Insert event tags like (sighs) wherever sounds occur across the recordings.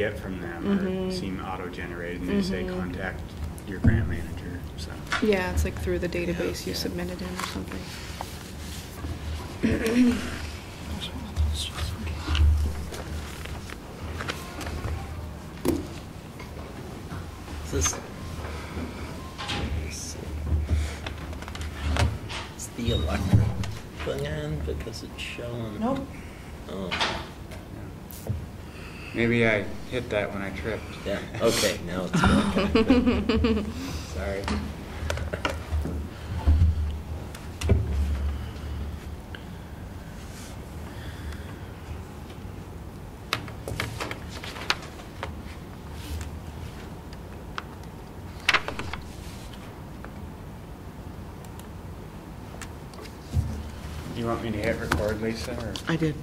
get from them are- Mhm. seem auto-generated, and they say Mhm. contact your grant manager, so. Yeah, it's like through the database you submitted in or something. Is this? let's. Is the electric thing on because it's showing? Nope. Maybe I hit that when I tripped. yeah, okay, now it's (laughs) working. Sorry. You want me to hit record, Lisa, or I did.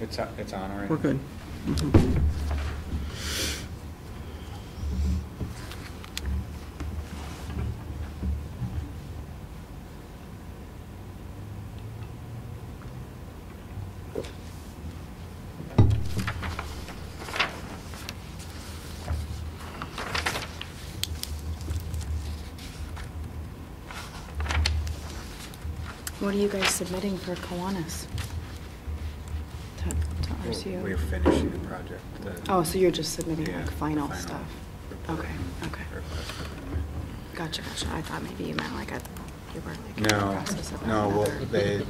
it's, on- it's on already? We're good. What are you guys submitting for Kiwanis? To, to We're- finishing the project. the- Oh, so you're just submitting Yeah, like final final stuff? report. Okay, okay. Request for permit. Gotcha, gotcha. I thought maybe you meant like a, you were like in the No, process of no, well, they,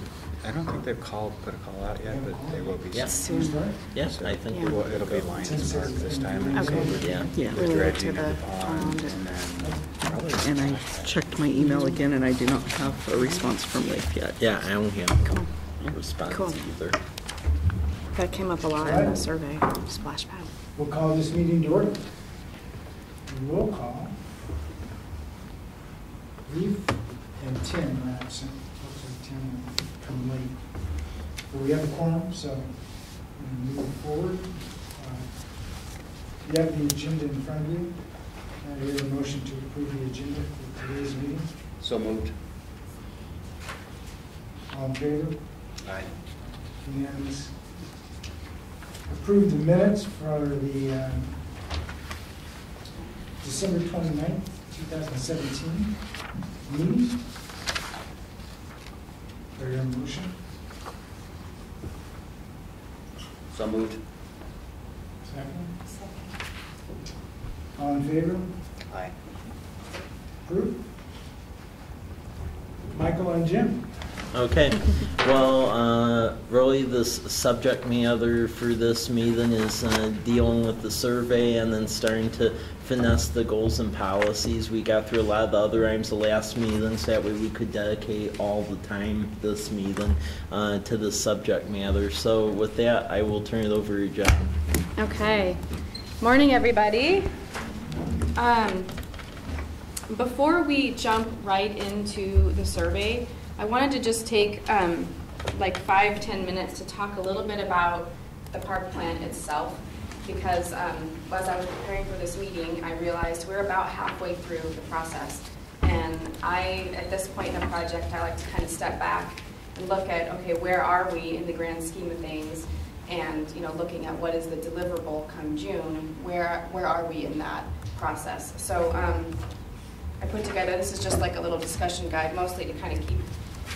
I don't think they've called, put a call out yet, but they will be. Yes, soon. Soon. Yes, I think Yeah. Well, it'll be Lions Park this time. and Okay. so Yeah. Yeah. The Related to dredging of the the pond, pond and and- then probably. And I checked my email again, and I do not have a response from Leif yet. Yeah, I don't have Cool. a response Cool. either. That came up a lot in the survey, splash pad. We'll call this meeting to order. Roll call. Leif and Tim are absent. Looks like Tim will come late. But we have a quorum, so we're moving forward. Uh, You have the agenda in front of you. And we have a motion to approve the agenda for today's meeting. So moved. All in favor? Aye. Unanimous. Approve the minutes for the um, December 29th, 2017 meeting. For your motion, So moved. second. All in favor? Aye. Approved. Michael and Jim. Okay, well, uh, really, this subject matter for this meeting is uh, dealing with the survey and then starting to finesse the goals and policies. We got through a lot of the other items the last meeting, so that way we could dedicate all the time this meeting uh, to the subject matter. So with that, I will turn it over to John. Okay. Morning, everybody. Um, Before we jump right into the survey, I wanted to just take um, like five, ten minutes to talk a little bit about the park plan itself. Because um, as I was preparing for this meeting, I realized we're about halfway through the process. And I, at this point in the project, I like to kind of step back and look at, okay, where are we in the grand scheme of things? And, you know, looking at what is the deliverable come June, where, where are we in that process? So um, I put together, this is just like a little discussion guide, mostly to kind of keep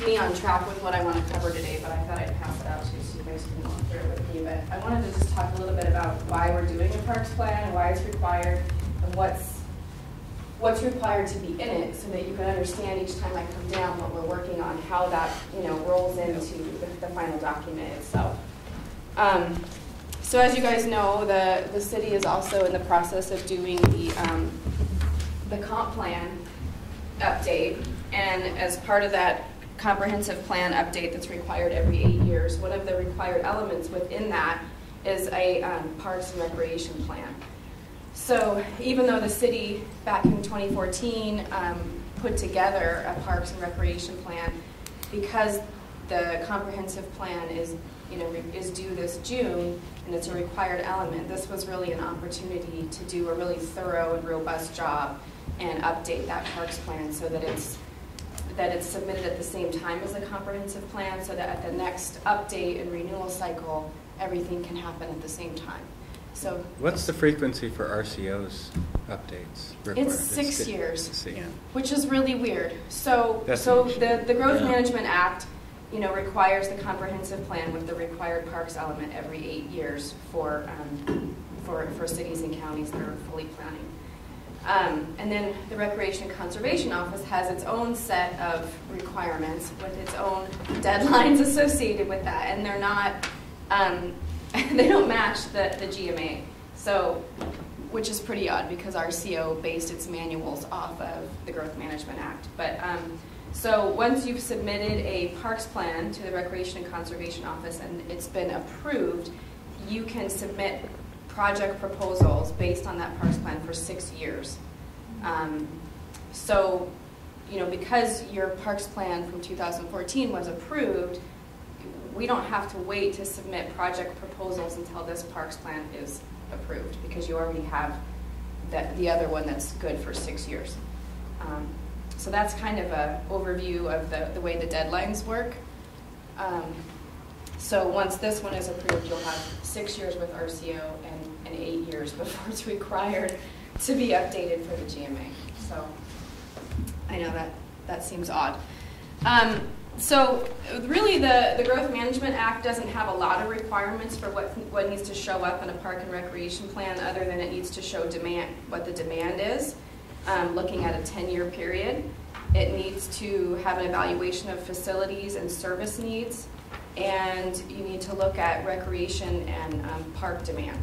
me on track with what I want to cover today, but I thought I'd pass it out to you so you guys can walk through it with me. But I wanted to just talk a little bit about why we're doing a parks plan and why it's required and what's, what's required to be in it so that you can understand each time I come down what we're working on, how that, you know, rolls into the, the final document itself. Um, so as you guys know, the, the city is also in the process of doing the, um, the comp plan update. And as part of that comprehensive plan update that's required every eight years, one of the required elements within that is a um, parks and recreation plan. So even though the city back in 2014 um, put together a parks and recreation plan, because the comprehensive plan is, you know, is due this June and it's a required element, this was really an opportunity to do a really thorough and robust job and update that parks plan so that it's that it's submitted at the same time as the comprehensive plan so that at the next update and renewal cycle, everything can happen at the same time. So. What's the frequency for RCO's updates? required? It's six good years. Yeah. Which is really weird. So, That's so the, the Growth Yeah. Management Act, you know, requires the comprehensive plan with the required parks element every eight years for, um, for, for cities and counties that are fully planning. Um, and then the Recreation and Conservation Office has its own set of requirements with its own deadlines (laughs) associated with that, and they're not, um, (laughs) they don't match the, the GMA. So, which is pretty odd because RCO based its manuals off of the Growth Management Act. But um, so once you've submitted a parks plan to the Recreation and Conservation Office and it's been approved, you can submit project proposals based on that parks plan for six years. Um, so, you know, because your parks plan from 2014 was approved, we don't have to wait to submit project proposals until this parks plan is approved, because you already have that, the other one that's good for six years. Um, So that's kind of a overview of the, the way the deadlines work. Um, So once this one is approved, you'll have six years with RCO and, and eight years (laughs) before it's required to be updated for the GMA. So I know that, that seems odd. Um, so really, the, the Growth Management Act doesn't have a lot of requirements for what, what needs to show up in a park and recreation plan, other than it needs to show demand, what the demand is, um, looking at a 10-year period. It needs to have an evaluation of facilities and service needs, and you need to look at recreation and um, park demand.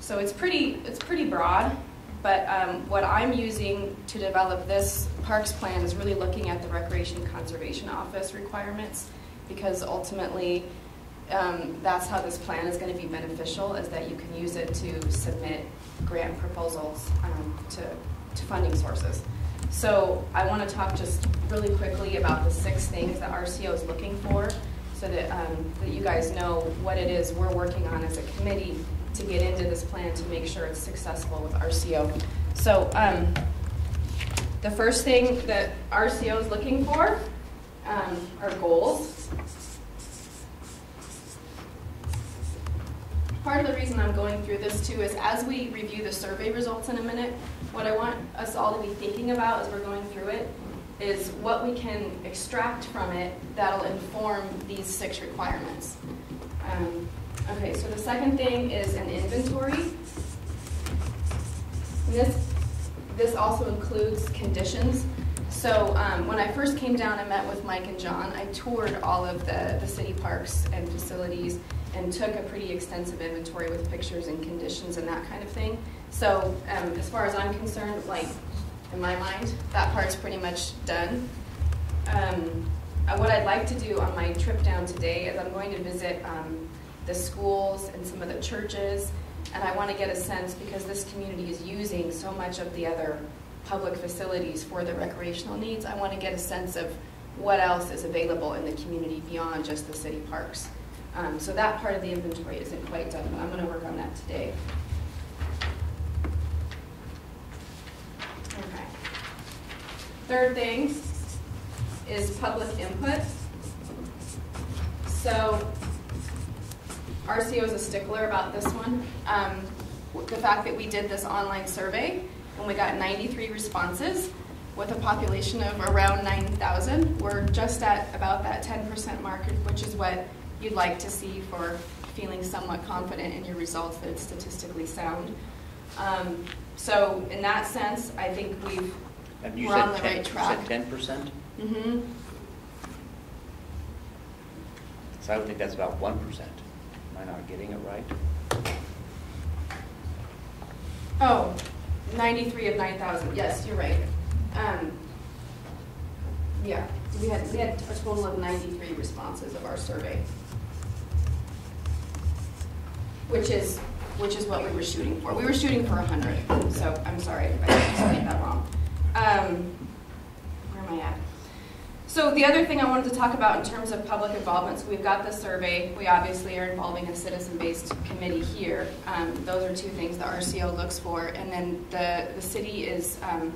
So it's pretty, it's pretty broad, but um, what I'm using to develop this parks plan is really looking at the Recreation Conservation Office requirements, because ultimately, um, that's how this plan is going to be beneficial, is that you can use it to submit grant proposals um, to, to funding sources. So I want to talk just really quickly about the six things that RCO is looking for, so that, um, that you guys know what it is we're working on as a committee to get into this plan to make sure it's successful with RCO. So um, the first thing that RCO is looking for um, are goals. Part of the reason I'm going through this too is as we review the survey results in a minute, what I want us all to be thinking about as we're going through it is what we can extract from it that'll inform these six requirements. Um, okay, so the second thing is an inventory. And this, this also includes conditions. So um, when I first came down and met with Mike and John, I toured all of the, the city parks and facilities and took a pretty extensive inventory with pictures and conditions and that kind of thing. So um, as far as I'm concerned, like in my mind, that part's pretty much done. Um, uh, what I'd like to do on my trip down today is I'm going to visit um, the schools and some of the churches, and I want to get a sense because this community is using so much of the other public facilities for the recreational needs. I want to get a sense of what else is available in the community beyond just the city parks. Um, so that part of the inventory isn't quite done, but I'm going to work on that today. Okay. Third thing is public input. So RCO is a stickler about this one. Um, the fact that we did this online survey and we got 93 responses with a population of around 9,000, we're just at about that 10% mark, which is what you'd like to see for feeling somewhat confident in your results that it's statistically sound. Um, so in that sense, I think we've And you We're said on the 10 right track. You said ten percent? mhm, So I would think that's about one percent. I not getting it right? Oh, 93 of 9,000, yes, you're right. Um, Yeah, we had, we had a total of 93 responses of our survey. Which is, which is what we were shooting for. We were shooting for 100, so I'm sorry if I explained that wrong. Um, Where am I at? So the other thing I wanted to talk about in terms of public involvement, so we've got the survey, we obviously are involving a citizen-based committee here. Um, those are two things the RCO looks for, and then the, the city is um,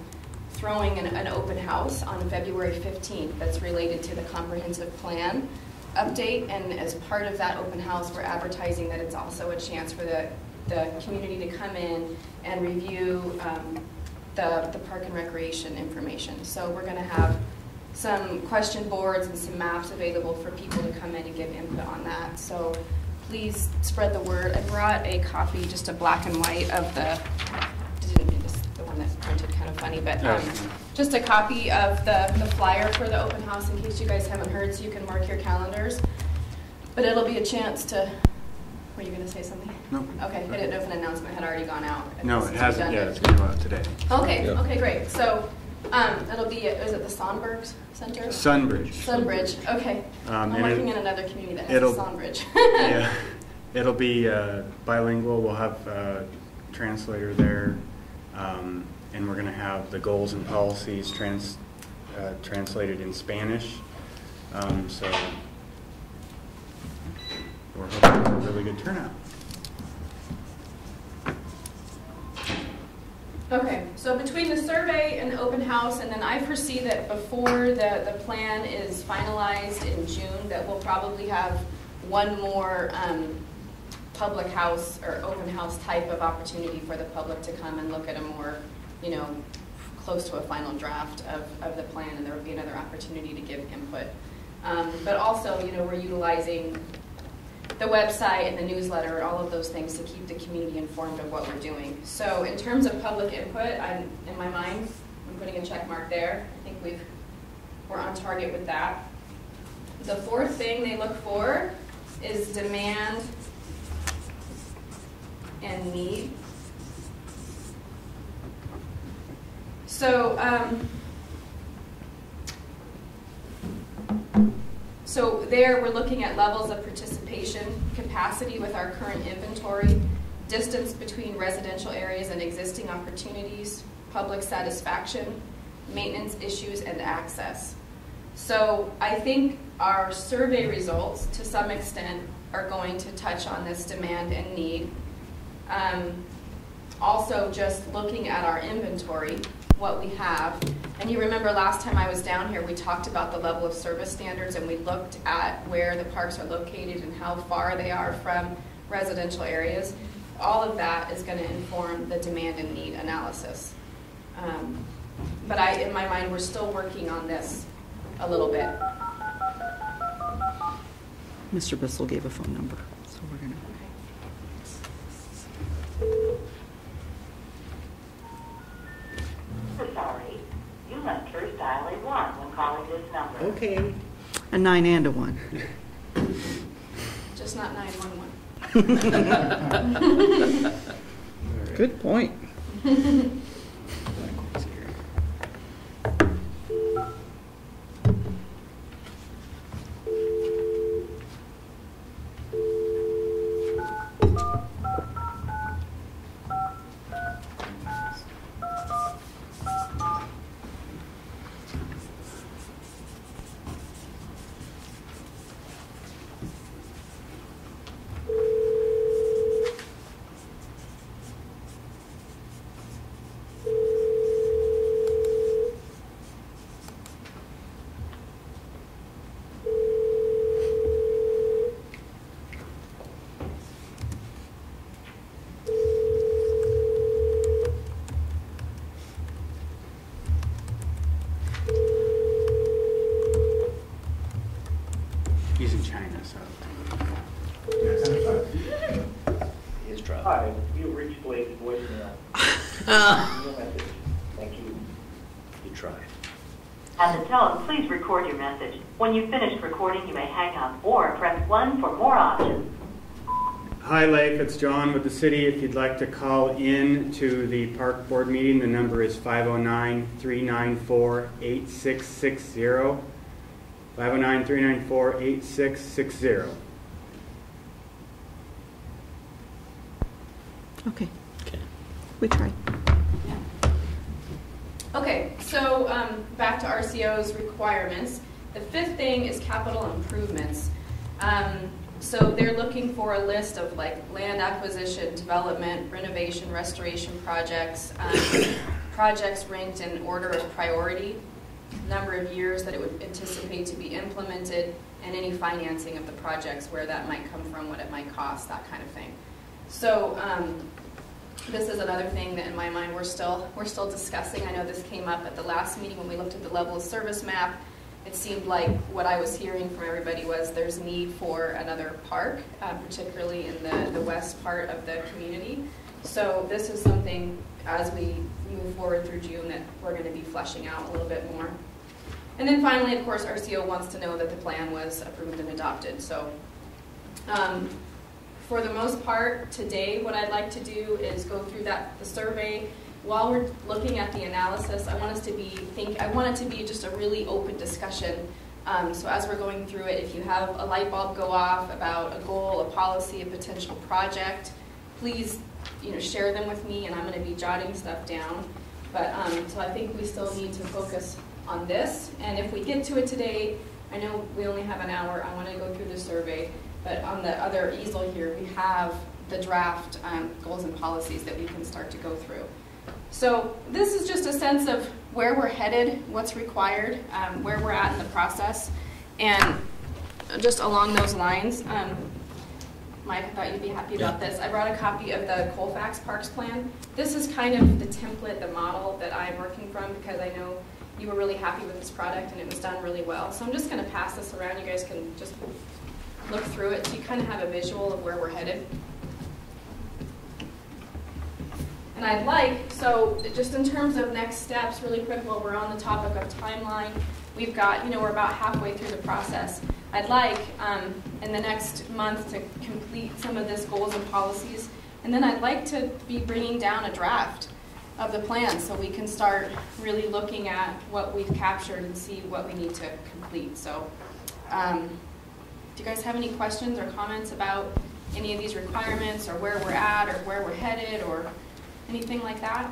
throwing an, an open house on February 15th that's related to the comprehensive plan update, and as part of that open house, we're advertising that it's also a chance for the the community to come in and review um, the, the park and recreation information. So we're going to have some question boards and some maps available for people to come in and give input on that. So please spread the word. I brought a copy, just a black and white of the, didn't mean this, the one that's printed kind of funny, but um, just a copy of the, the flyer for the open house in case you guys haven't heard, so you can mark your calendars. But it'll be a chance to, were you going to say something? No. Okay, I didn't know if an announcement had already gone out. No, it hasn't done. yet. It's gonna go out today. Okay, Yeah. okay, great. So, um, it'll be, at- is it the Sonberg Center? Sunbridge. Sunbridge, okay. Um, I'm and it- working in another community that has Sonbridge. (laughs) Yeah, (laughs) it'll be uh, bilingual. We'll have a translator there. Um, and we're gonna have the goals and policies trans, uh, translated in Spanish. Um, so we're hoping for a really good turnout. Okay, so between the survey and the open house, and then I foresee that before the, the plan is finalized in June, that we'll probably have one more um, public house or open house type of opportunity for the public to come and look at a more, you know, close to a final draft of, of the plan, and there will be another opportunity to give input. Um, But also, you know, we're utilizing the website and the newsletter, and all of those things to keep the community informed of what we're doing. So in terms of public input, I'm, in my mind, I'm putting a check mark there. I think we've, we're on target with that. The fourth thing they look for is demand and need. So, um, So there, we're looking at levels of participation, capacity with our current inventory, distance between residential areas and existing opportunities, public satisfaction, maintenance issues, and access. So I think our survey results, to some extent, are going to touch on this demand and need. Um, also, just looking at our inventory, what we have. And you remember last time I was down here, we talked about the level of service standards and we looked at where the parks are located and how far they are from residential areas. All of that is going to inform the demand and need analysis. Um, but I, in my mind, we're still working on this a little bit. Mr. Bissell gave a phone number, Okay. A nine and a one. Just not 911. (laughs) Good point. (laughs) He's in China, so. His truck. Hi, you've reached Blake's voicemail. Leave a message. Thank you. You try. At the tone, please record your message. When you've finished recording, you may hang up or press one for more options. Hi, Lake. It's John with the city. If you'd like to call in to the park board meeting, the number is 509-394-8660. 509-394-8660. Okay, Okay. we tried. Yeah. Okay, so um, back to RCO's requirements. The fifth thing is capital improvements. Um, So they're looking for a list of like land acquisition, development, renovation, restoration projects, um, projects ranked in order of priority, number of years that it would anticipate to be implemented, and any financing of the projects, where that might come from, what it might cost, that kind of thing. So um, this is another thing that in my mind we're still, we're still discussing. I know this came up at the last meeting when we looked at the level of service map. It seemed like what I was hearing from everybody was there's need for another park, uh, particularly in the, the west part of the community. So this is something, as we move forward through June, that we're going to be fleshing out a little bit more. And then finally, of course, RCO wants to know that the plan was approved and adopted. So um, for the most part, today, what I'd like to do is go through that, the survey. While we're looking at the analysis, I want us to be think. I want it to be just a really open discussion. Um, so as we're going through it, if you have a light bulb go off about a goal, a policy, a potential project, please, you know, share them with me, and I'm going to be jotting stuff down. But um, so I think we still need to focus on this. And if we get to it today, I know we only have an hour. I want to go through the survey. But on the other easel here, we have the draft um, goals and policies that we can start to go through. So this is just a sense of where we're headed, what's required, um, where we're at in the process, and just along those lines, um, Mike, I thought you'd be happy about this. I brought a copy of the Colfax Parks Plan. This is kind of the template, the model that I'm working from because I know you were really happy with this product and it was done really well. So I'm just going to pass this around. You guys can just look through it so you kind of have a visual of where we're headed. I'd like, so just in terms of next steps, really quick while we're on the topic of timeline, we've got, you know, we're about halfway through the process. I'd like um, in the next month to complete some of this goals and policies, and then I'd like to be bringing down a draft of the plan so we can start really looking at what we've captured and see what we need to complete. So, um, do you guys have any questions or comments about any of these requirements or where we're at or where we're headed or anything like that?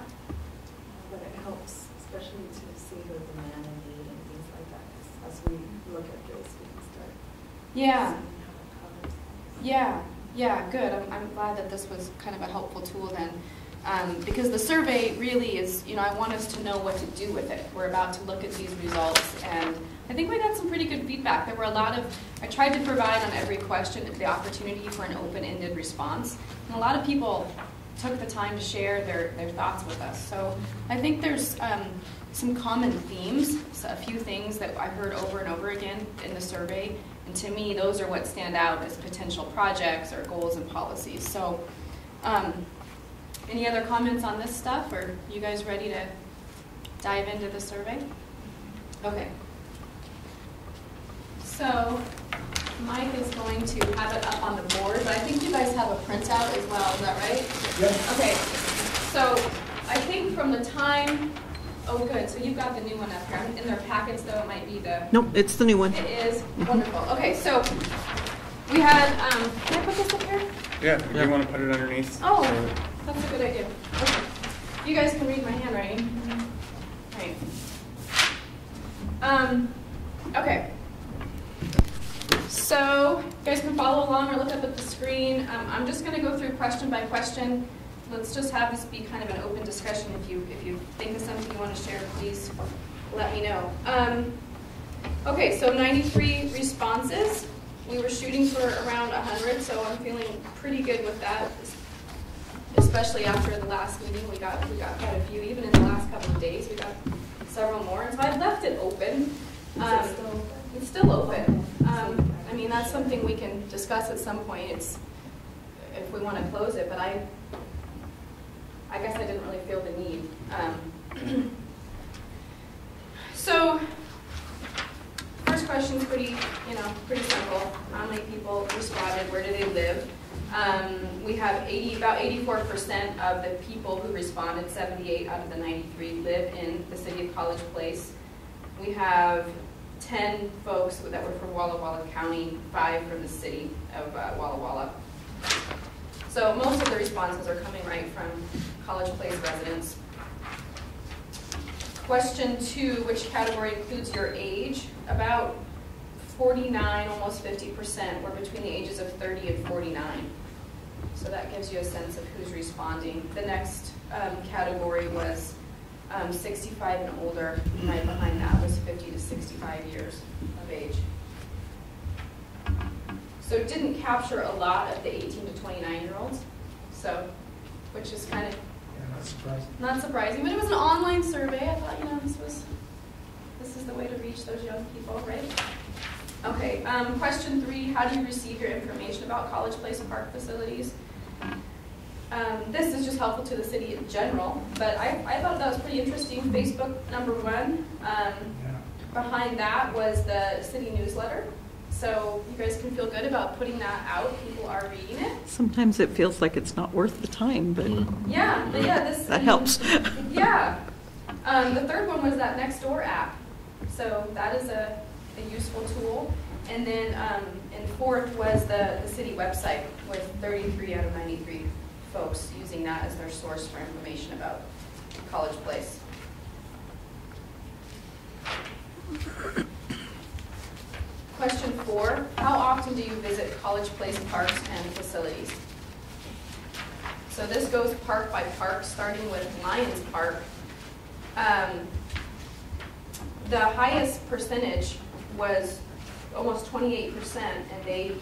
But it helps, especially to see who the man in need and things like that. as we look at this, we can start Yeah. seeing how it covers. Yeah, yeah, good. I'm, I'm glad that this was kind of a helpful tool then. Um, because the survey really is, you know, I want us to know what to do with it. We're about to look at these results, and I think we got some pretty good feedback. There were a lot of, I tried to provide on every question the opportunity for an open ended response, and a lot of people took the time to share their, their thoughts with us. So I think there's um, some common themes, so a few things that I heard over and over again in the survey. And to me, those are what stand out as potential projects or goals and policies. So, um, any other comments on this stuff, or you guys ready to dive into the survey? Okay. So, Mike is going to have it up on the board, but I think you guys have a printout as well, is that right? Yep. Okay, so I think from the time, oh, good, so you've got the new one up here. In their packets, though, it might be the, Nope, it's the new one. it is, wonderful. Okay, so we had, um, can I put this up here? Yeah, if you want to put it underneath. Oh, so- that's a good idea. Okay. You guys can read my handwriting. Right. Um, okay. So, you guys can follow along or look up at the screen. Um, I'm just going to go through question by question. Let's just have this be kind of an open discussion. If you if you think of something you want to share, please let me know. Um, okay, so 93 responses. We were shooting for around 100, so I'm feeling pretty good with that. Especially after the last meeting, we got we got quite a few. Even in the last couple of days, we got several more. And so I left it open. Um, it still open? it's still open. Um, mean, that's something we can discuss at some point. It's if we want to close it, but I, I guess I didn't really feel the need. Um, (clears throat) so, first question's pretty, you know, pretty simple. How many people responded? Where do they live? Um, we have 80, about 84% of the people who responded, 78 out of the 93, live in the city of College Place. We have 10 folks that were from Walla Walla County, five from the city of uh, Walla Walla. So most of the responses are coming right from College Place residents. Question two, which category includes your age? About 49, almost 50% were between the ages of 30 and 49. So that gives you a sense of who's responding. The next um, category was um, 65 and older. Right behind that was 50 to 65 years of age. So it didn't capture a lot of the 18 to 29 year olds. So, which is kind of Yeah, not surprising. not surprising, but it was an online survey. I thought, you know, this was, this is the way to reach those young people, right? Okay, um, question three, how do you receive your information about College Place Park facilities? Um, this is just helpful to the city in general, but I, I thought that was pretty interesting. Facebook, number one. Um, Yeah. behind that was the city newsletter. So you guys can feel good about putting that out. People are reading it. Sometimes it feels like it's not worth the time, but Yeah, but yeah, this. (laughs) that helps. (laughs) Yeah. Um, the third one was that Nextdoor app. So that is a, a useful tool. And then, um, and fourth was the, the city website with 33 out of 93 folks using that as their source for information about College Place. Question four, how often do you visit College Place parks and facilities? So this goes park by park, starting with Lions Park. Um, The highest percentage was almost twenty-eight percent, and they,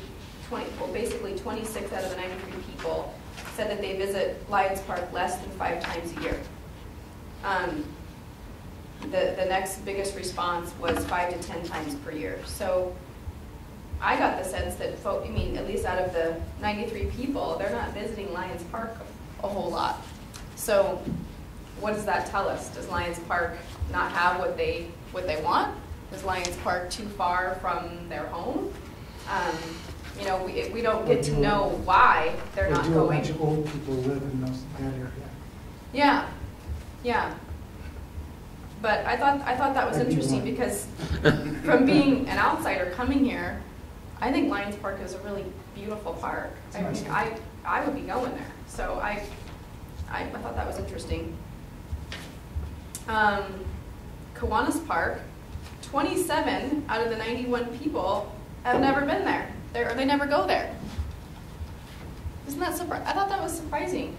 twenty, well, basically twenty-six out of the ninety-three people said that they visit Lions Park less than five times a year. Um, The, the next biggest response was five to 10 times per year. So I got the sense that folk, I mean, at least out of the 93 people, they're not visiting Lions Park a whole lot. So what does that tell us? Does Lions Park not have what they, what they want? Is Lions Park too far from their home? Um, You know, we, we don't get to know why they're Or not do a going. bunch of old people live in those, that area? Yeah, yeah. But I thought, I thought that was That'd be interesting one. because from being an outsider coming here, I think Lions Park is a really beautiful park. I mean. I, I would be going there, so I, I, I thought that was interesting. Um, Kiwanis Park, twenty-seven out of the ninety-one people have never been there, they or they never go there. Isn't that surprising? I thought that was surprising.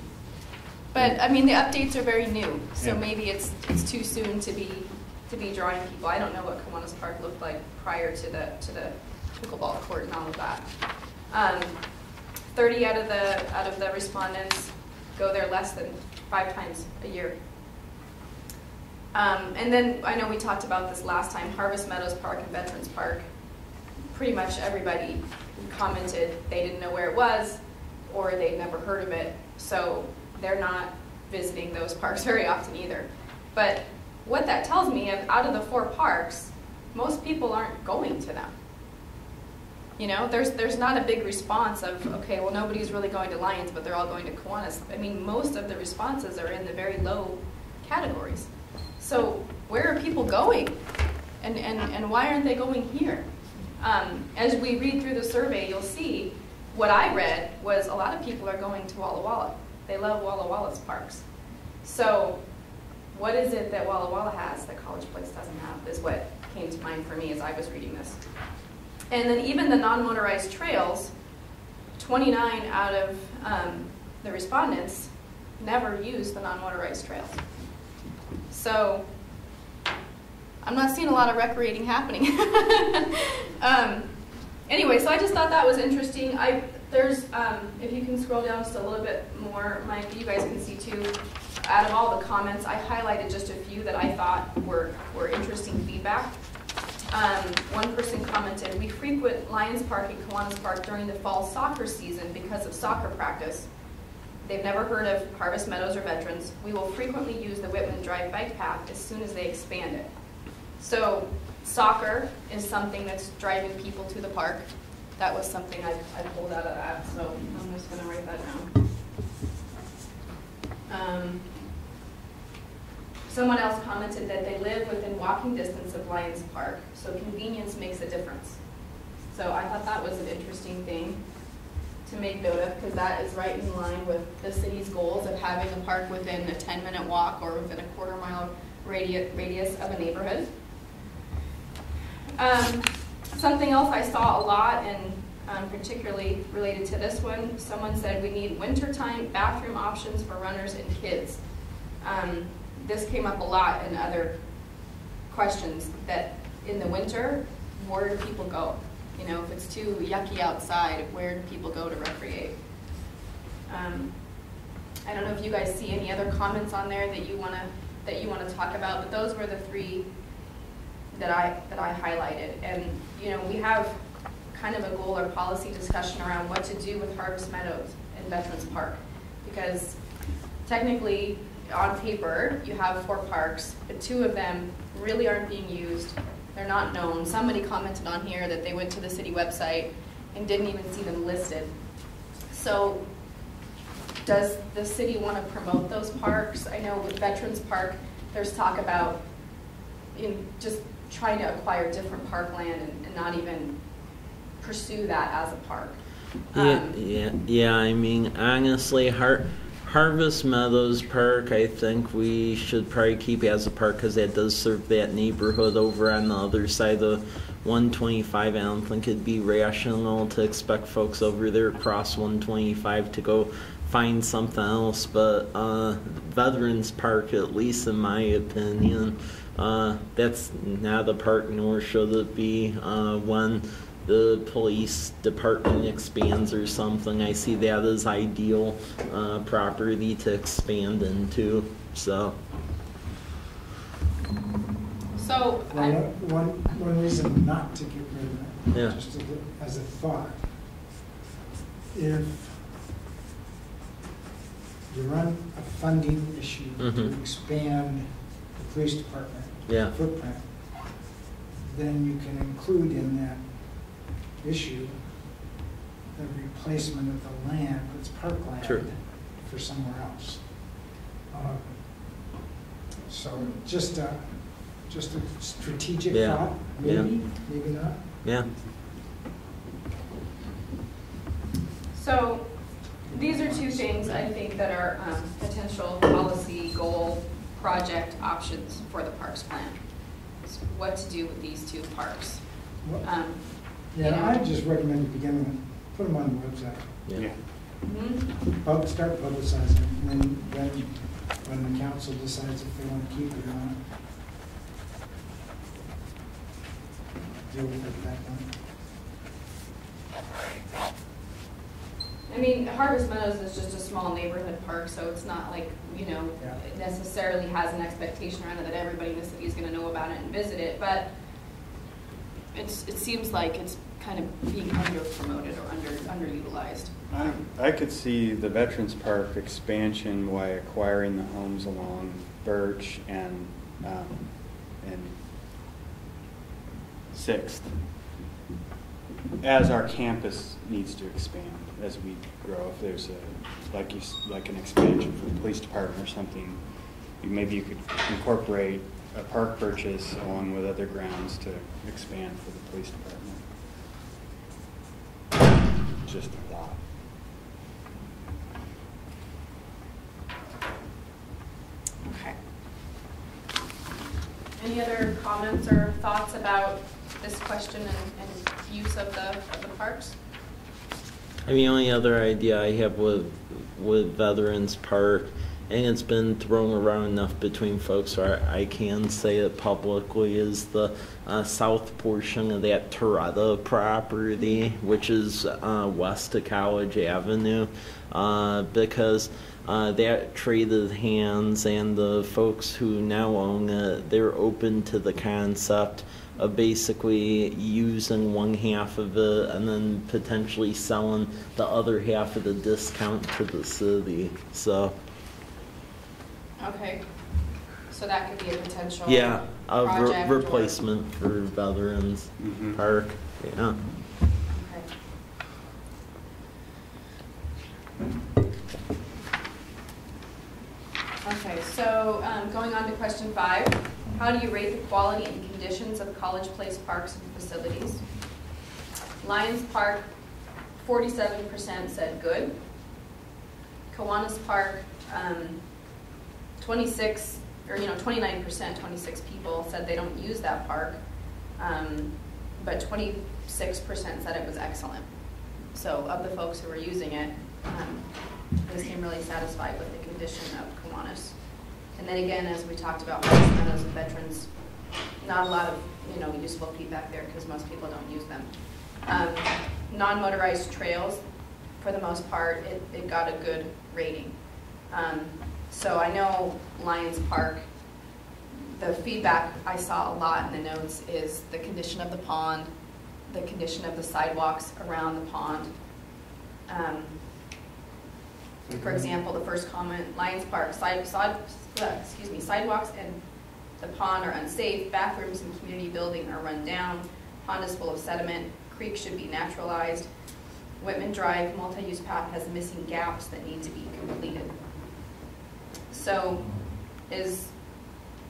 But, I mean, the updates are very new, so Yeah. maybe it's, it's too soon to be, to be drawing people. I don't know what Kiwanis Park looked like prior to the, to the pickleball court and all of that. Um, Thirty out of the, out of the respondents go there less than five times a year. Um, and then, I know we talked about this last time, Harvest Meadows Park and Veterans Park. Pretty much everybody commented they didn't know where it was, or they'd never heard of it, so they're not visiting those (laughs) parks very often either. But what that tells me, is out of the four parks, most people aren't going to them. You know, there's, there's not a big response of, okay, well, nobody's really going to Lions, but they're all going to Kiwanis. I mean, most of the responses are in the very low categories. So where are people going? And, and, and why aren't they going here? Um, as we read through the survey, you'll see what I read was a lot of people are going to Walla Walla. They love Walla Walla's parks. So what is it that Walla Walla has that College Place doesn't have is what came to mind for me as I was reading this. And then even the non-motorized trails, 29 out of um, the respondents never use the non-motorized trails. So I'm not seeing a lot of recreating happening. (laughs) um, anyway, so I just thought that was interesting. I there's um, if you can scroll down just a little bit more, Mike, you guys can see too. Out of all the comments, I highlighted just a few that I thought were were interesting feedback. Um, one person commented, "We frequent Lions Park and Kiwanis Park during the fall soccer season because of soccer practice. They've never heard of Harvest Meadows or Veterans. We will frequently use the Whitman Drive bike path as soon as they expand it." So soccer is something that's driving people to the park. That was something I, I pulled out of that, so I'm just gonna write that down. Um, Someone else commented that they live within walking distance of Lions Park, so convenience makes a difference. So I thought that was an interesting thing to make note of, because that is right in line with the city's goals of having a park within a ten-minute walk or within a quarter mile radius of a neighborhood. Um, something else I saw a lot, and um, particularly related to this one, someone said we need wintertime bathroom options for runners and kids. Um, this came up a lot in other questions, that in the winter, where do people go? You know, if it's too yucky outside, where do people go to recreate? Um, I don't know if you guys see any other comments on there that you want to, that you want to talk about, but those were the three that I, that I highlighted. And, you know, we have kind of a goal or policy discussion around what to do with Harvest Meadows and Veterans Park. Because technically, on paper, you have four parks, but two of them really aren't being used. They're not known. Somebody commented on here that they went to the city website and didn't even see them listed. So does the city want to promote those parks? I know with Veterans Park, there's talk about in just trying to acquire different parkland and, and not even pursue that as a park. Yeah, Um, yeah, yeah. I mean, honestly, Har- Harvest Meadows Park, I think we should probably keep as a park because that does serve that neighborhood over on the other side of 125. I don't think it'd be rational to expect folks over there across 125 to go find something else. But uh, Veterans Park, at least in my opinion, uh, that's not a park, nor should it be. Uh, when the police department expands or something, I see that as ideal uh, property to expand into. So, So, Well, I, one, one reason not to get rid of Yeah. just as a- thought, if you run a funding issue to Mhm. expand the police department Yeah. footprint, then you can include in that issue the replacement of the land, it's parkland, Sure. for somewhere else. Um, So just a, just a strategic Yeah. thought, Yeah. maybe, maybe not. yeah. so these are two things I think that are um, potential policy, goal, project options for the parks plan. Is What to do with these two parks. What- Um, you Yeah, know. I just recommend to begin with, put them on the website, Yeah. mhm. Start publicizing, and then, then when the council decides if they want to keep it or not. Deal with it at that point. I mean, Harvest Meadows is just a small neighborhood park, so it's not like, you know, Yeah. it necessarily has an expectation around it that everybody in the city is gonna know about it and visit it, but it's, it seems like it's kind of being under-promoted or under, underutilized. I, I could see the Veterans Park expansion by acquiring the homes along Birch and, um, and Sixth. As our campus needs to expand, as we grow, if there's a, like you, like an expansion for the police department or something, maybe you could incorporate a park purchase along with other grounds to expand for the police department. Just a thought. Okay. Any other comments or thoughts about this question and, and use of the, of the parks? I mean, the only other idea I have with with Veterans Park, and it's been thrown around enough between folks where I can say it publicly, is the uh, south portion of that Toretta property, which is uh, west of College Avenue, uh, because uh, that traded hands, and the folks who now own it, they're open to the concept of basically using one half of it and then potentially selling the other half of the discount to the city. So, Okay, so that could be a potential yeah, a re- project or- replacement for Veterans Mhm. Park. Yeah. Okay. Okay, so um, going on to question five, how do you rate the quality and conditions of College Place parks and facilities? Lions Park, forty-seven percent said good. Kiwanis Park, um, twenty-six, or, you know, twenty-nine percent, twenty-six people said they don't use that park. Um, But twenty-six percent said it was excellent. So of the folks who were using it, um, they seem really satisfied with the condition of Kiwanis. And then again, as we talked about, Harvest Meadows and veterans, not a lot of, you know, useful feedback there because most people don't use them. Um, Non-motorized trails, for the most part, it, it got a good rating. Um, So I know Lions Park, the feedback I saw a lot in the notes is the condition of the pond, the condition of the sidewalks around the pond. Um, For example, the first comment, Lions Park, side, side, uh, excuse me, sidewalks and the pond are unsafe, bathrooms and community building are run down, pond is full of sediment, creek should be naturalized. Whitman Drive multi-use path has missing gaps that need to be completed. So is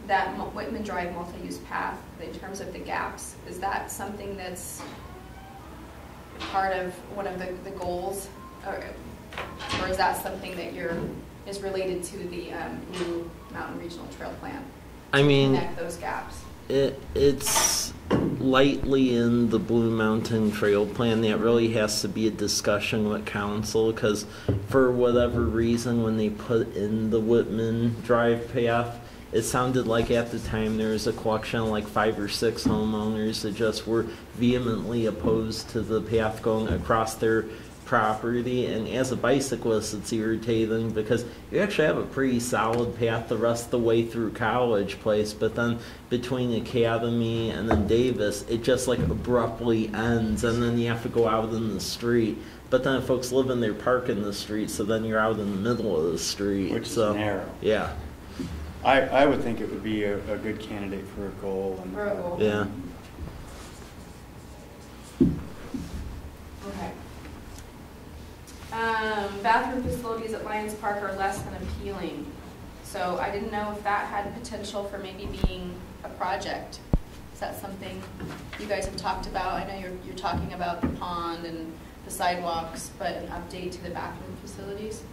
that Whitman Drive multi-use path, in terms of the gaps, is that something that's part of one of the, the goals? Or or is that something that you're, is related to the um, Blue Mountain Regional Trail Plan? I mean, Connect those gaps? it, it's lightly in the Blue Mountain Trail Plan. That really has to be a discussion with council because for whatever reason, when they put in the Whitman Drive path, it sounded like at the time there was a collection of like five or six homeowners that just were vehemently opposed to the path going across their property. And as a bicyclist, it's irritating because you actually have a pretty solid path the rest of the way through College Place, but then between Academy and then Davis, it just like abruptly ends, and then you have to go out in the street. But then folks live in their park in the street, so then you're out in the middle of the street. Which is narrow. Yeah, I, I would think it would be a, a good candidate for a goal. and- For a goal. yeah. Okay. Um, bathroom facilities at Lions Park are less than appealing. So I didn't know if that had potential for maybe being a project. Is that something you guys have talked about? I know you're, you're talking about the pond and the sidewalks, but an update to the bathroom facilities?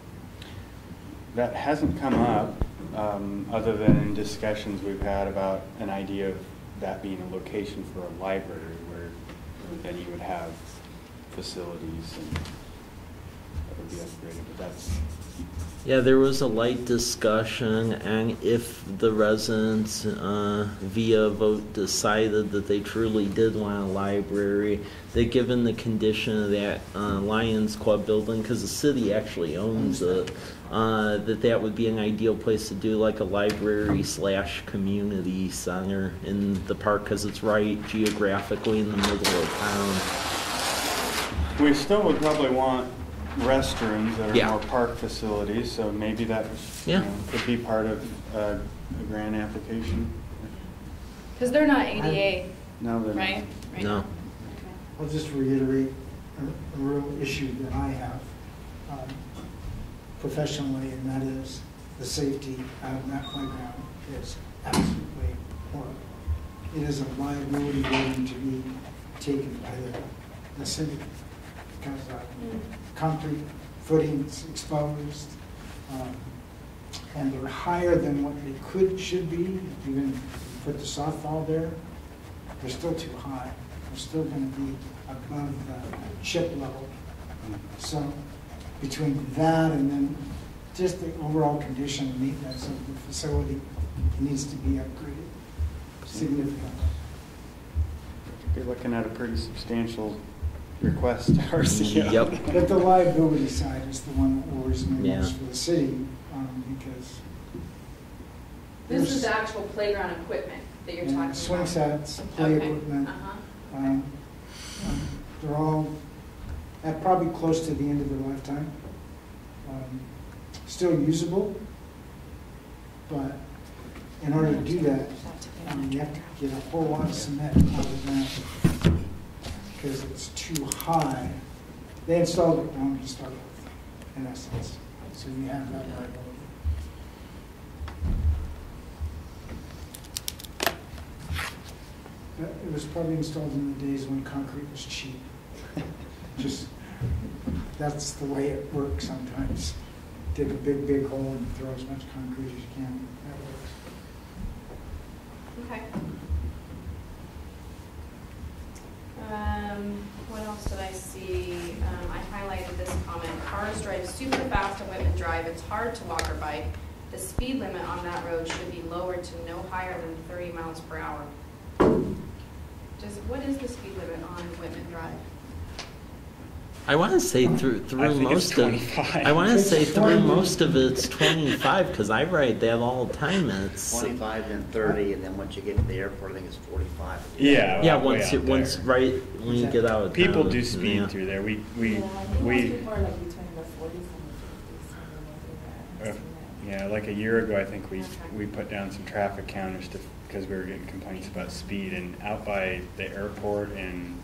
That hasn't come up, um, other than in discussions we've had about an idea of that being a location for a library where then you would have facilities and would be upgraded, but that's, Yeah, there was a light discussion, and if the residents uh, via vote decided that they truly did want a library, that given the condition of that uh, Lions Club building, because the city actually owns it, uh, that that would be an ideal place to do like a library slash community center in the park, because it's right geographically in the middle of town. we still would probably want restrooms that are Yeah. more park facilities, so maybe that, you Yeah. know, could be part of uh, a grant application. Because they're not ADA, No, they're not. right? Right. No. I'll just reiterate a, a real issue that I have um, professionally, and that is the safety out of that playground is absolutely horrible. It is a liability waiting to be taken by the, the city Mm. concrete footings exposed, um, and they're higher than what they could, should be, even if you put the softball there, they're still too high. They're still gonna be above the chip level. So between that and then just the overall condition and maintenance of the facility needs to be upgraded significantly. You're looking at a pretty substantial request to RCO. Yep. But the liability side is the one that worries me Yeah. most for the city, um, because. This is there's- the actual playground equipment that you're Yeah, talking about? swing sets, play Okay. equipment. Uh-huh. Um, um, They're all at probably close to the end of their lifetime. Um, Still usable, but in order to do that, um, you have to get a whole lot of cement out of the ground because it's too high. They installed it wrong to start with, in essence, so you have that liability. It was probably installed in the days when concrete was cheap. (laughs) Just, that's the way it works sometimes. Dig a big, big hole and throw as much concrete as you can. That works. Okay. Um, what else did I see? Um, I highlighted this comment, cars drive super fast on Whitman Drive, it's hard to walk or bike. The speed limit on that road should be lowered to no higher than thirty miles per hour. Does, what is the speed limit on Whitman Drive? I want to say through through think most of I want to say through most of it's 25 because I ride that all the time and it's Twenty-five, and thirty, and then once you get to the airport, I think it's forty-five. Yeah. yeah way once you, once there. right when you get out of People town, do speed yeah. through there. We, we, Yeah, I think most we, people like between the forties and the fifties, uh, yeah, like a year ago, I think we, we put down some traffic counters to, because we were getting complaints about speed. And out by the airport and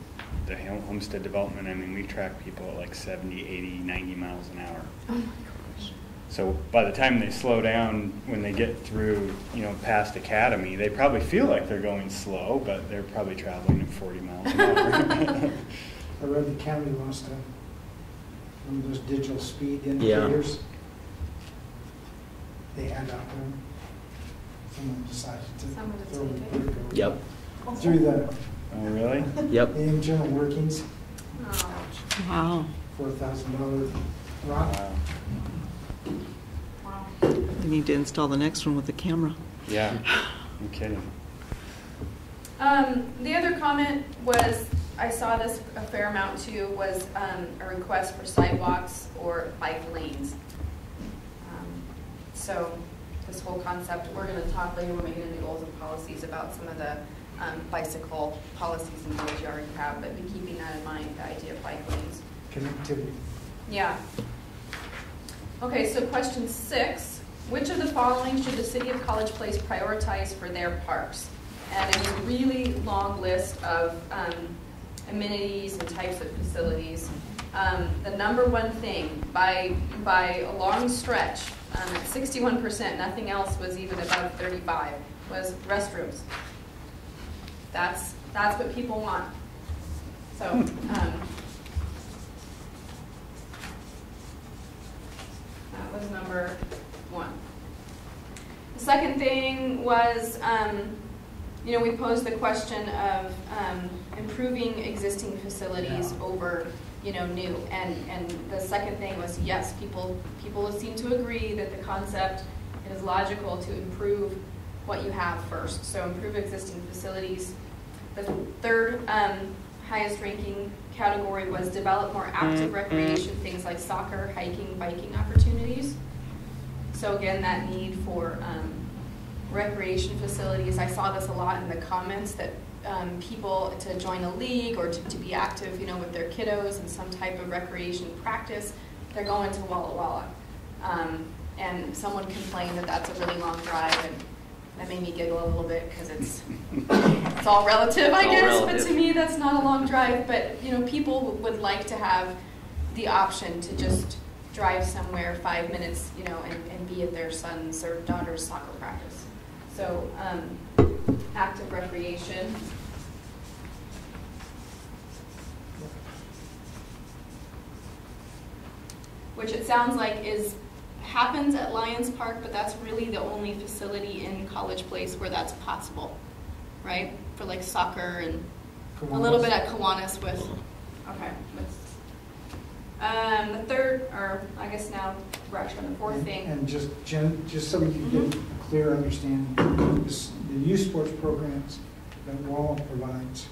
the Homestead Development, I mean, we track people at like 70, 80, 90 miles an hour. Oh my gosh. So by the time they slow down, when they get through, you know, past Academy, they probably feel like they're going slow, but they're probably traveling at 40 miles an hour. (laughs) I read the county lost a, one of those digital speed indicators. Yeah. indicators. They had up there. Someone decided to Someone to throw take the it. vertigo Yep. Through the, Oh, really? (laughs) Yep. the internal workings, Oh, Wow. four thousand dollar rock. Wow. wow. We need to install the next one with the camera. Yeah, (sighs) no kidding. Um, the other comment was, I saw this a fair amount too, was, um, a request for sidewalks or bike lanes. Um, So, this whole concept, we're gonna talk later when we get into goals and policies about some of the, um, bicycle policies and goals you already have, but be keeping that in mind, the idea of bike lanes. Connectivity. Yeah. Okay, so question six, which of the following should the city of College Place prioritize for their parks? And it was a really long list of um, amenities and types of facilities. Um, The number one thing, by, by a long stretch, um, sixty-one percent, nothing else was even above thirty-five, was restrooms. That's, that's what people want. So, um, That was number one. The second thing was, um, you know, we posed the question of um, improving existing facilities Yeah. over, you know, new. And, and the second thing was, yes, people, people seem to agree that the concept is logical to improve what you have first. So improve existing facilities. The third um, highest ranking category was develop more active recreation, things like soccer, hiking, biking opportunities. So again, that need for um, recreation facilities, I saw this a lot in the comments, that um, people to join a league or to, to be active, you know, with their kiddos and some type of recreation practice, they're going to Walla Walla. Um, and someone complained that that's a really long drive, and that made me giggle a little bit, because it's, it's all relative, I all guess, but to me, that's not a long drive, but, you know, people would like to have the option to just drive somewhere five minutes, you know, and, and be at their son's or daughter's soccer practice. So, um, active recreation. Which it sounds like is, happens at Lions Park, but that's really the only facility in College Place where that's possible, right? For like soccer and a little bit at Kiwanis with, okay, with, um, the third, or I guess now we're actually on the fourth And- thing. And just, Jen, just so you get a clear understanding, this- the youth sports programs that Wall provides,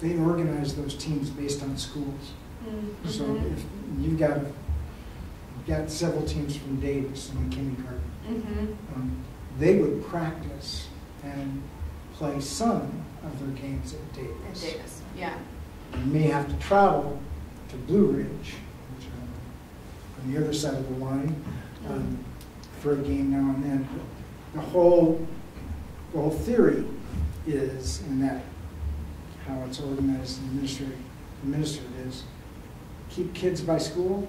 they organize those teams based on schools. Mm, So mhm, if you've got, got several teams from Davis in kindergarten, mhm, um, they would practice and play some of their games at Davis. At Davis. Yeah. You may have to travel to Blue Ridge, which are on the other side of the line, um, for a game now and then. The whole, the whole theory is, in that, how it's organized and administered, administered is, keep kids by school,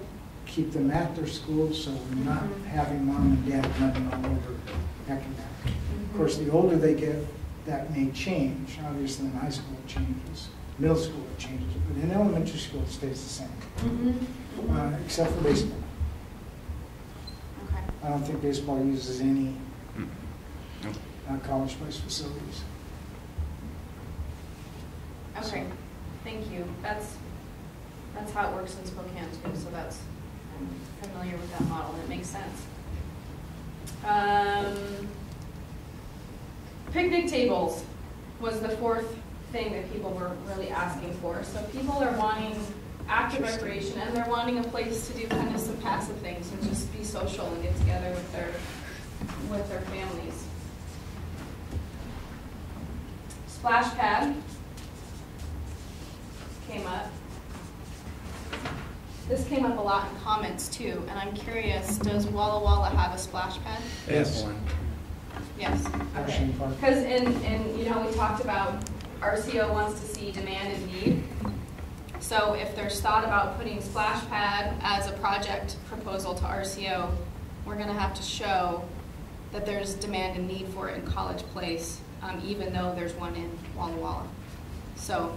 keep them at their school, so we're not Mhm. having mom and dad running all over heck and back. Of course, the older they get, that may change. Obviously, in high school it changes, middle school it changes, but in elementary school it stays the same, Mhm, uh, mhm. except for baseball. Okay, I don't think baseball uses any Mm. Nope. uh, college place facilities. okay, thank you. That's, that's how it works in Spokane too, so that's, I'm familiar with that model, and it makes sense. Um, Picnic tables was the fourth thing that people were really asking for. So people are wanting active recreation, and they're wanting a place to do kind of some passive things and just be social and get together with their, with their families. Splash pad came up. This came up a lot in comments too, and I'm curious, does Walla Walla have a splash pad? Yes. Yes, Ocean okay. Park. Because in, in, you know, we talked about RCO wants to see demand and need. So if there's thought about putting splash pad as a project proposal to RCO, we're gonna have to show that there's demand and need for it in College Place, um, even though there's one in Walla Walla. So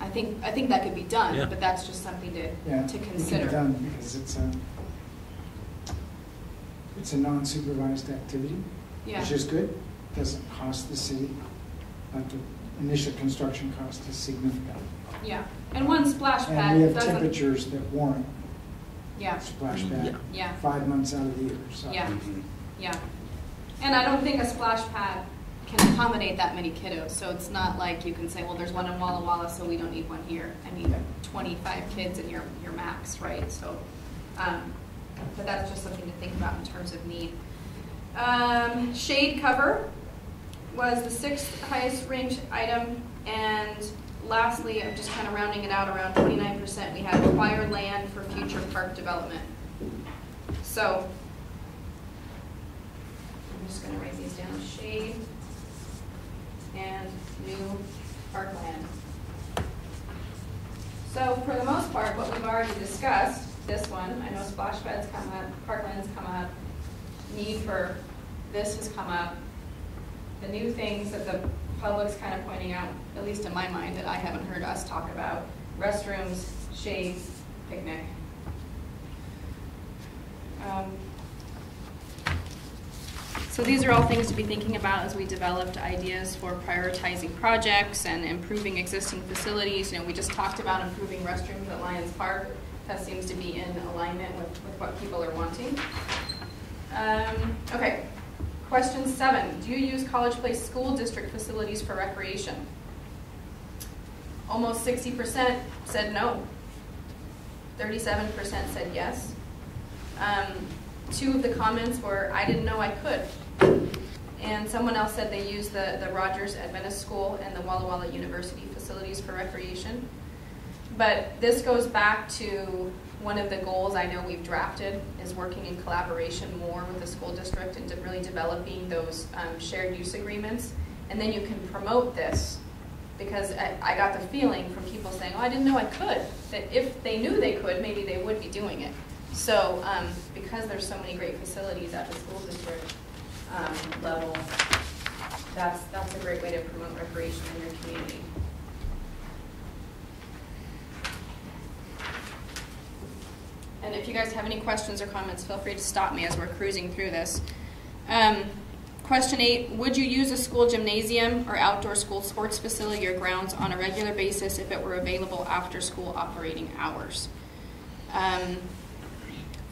I think, I think that could be Yeah. done, but that's just something to, Yeah, to it can be consider. done because it's a, it's a non-supervised activity, Yeah. which is good. Doesn't cost the city, but the initial construction cost is significant. Yeah, and one splash And we pad have doesn't, temperatures that warrant yeah, splash pad yeah. five months out of the year, so. Yeah. Mhm. Yeah. And I don't think a splash pad can accommodate that many kiddos. So it's not like you can say, well, there's one in Walla Walla, so we don't need one here. I need 25 kids in your, your max, right? So, um, but that's just something to think about in terms of need. Um, shade cover was the sixth highest ranked item. And lastly, I'm just kind of rounding it out around 29%, we have acquired land for future park development. So I'm just gonna write these down, shade and new parkland. So for the most part, what we've already discussed, this one, I know splash pads come up, parklands come up, need for this has come up. The new things that the public's kind of pointing out, at least in my mind, that I haven't heard us talk about, restrooms, shades, picnic. Um, so these are all things to be thinking about as we developed ideas for prioritizing projects and improving existing facilities. You know, we just talked about improving restrooms at Lions Park. That seems to be in alignment with, with what people are wanting. Um, okay, question seven. Do you use College Place School District facilities for recreation? Almost sixty percent said no. Thirty-seven percent said yes. Um, two of the comments were, I didn't know I could. And someone else said they use the, the Rogers Adventist School and the Walla Walla University facilities for recreation. But this goes back to one of the goals I know we've drafted is working in collaboration more with the school district and de- really developing those um, shared use agreements. And then you can promote this because I, I got the feeling from people saying, oh, I didn't know I could. That if they knew they could, maybe they would be doing it. So um, because there's so many great facilities at the school district um, level, that's, that's a great way to promote recreation in your community. And if you guys have any questions or comments, feel free to stop me as we're cruising through this. Um, question eight, would you use a school gymnasium or outdoor school sports facility or grounds on a regular basis if it were available after school operating hours? Um,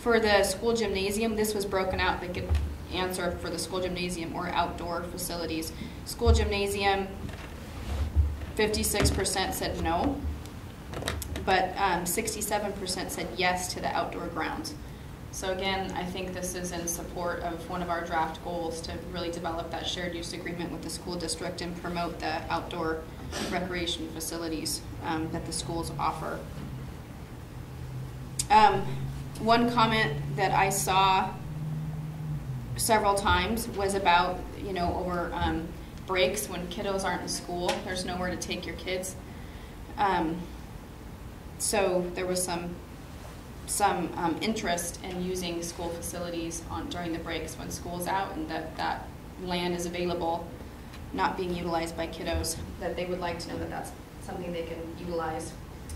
for the school gymnasium, this was broken out, They could answer for the school gymnasium or outdoor facilities. School gymnasium, fifty-six percent said no, but um, sixty-seven percent said yes to the outdoor grounds. So again, I think this is in support of one of our draft goals to really develop that shared use agreement with the school district and promote the outdoor recreation facilities um, that the schools offer. Um, one comment that I saw several times was about, you know, over um, breaks when kiddos aren't in school, there's nowhere to take your kids. Um, so there was some some um, interest in using school facilities on during the breaks when school's out and that that land is available, not being utilized by kiddos. That they would like to know that that's something they can utilize.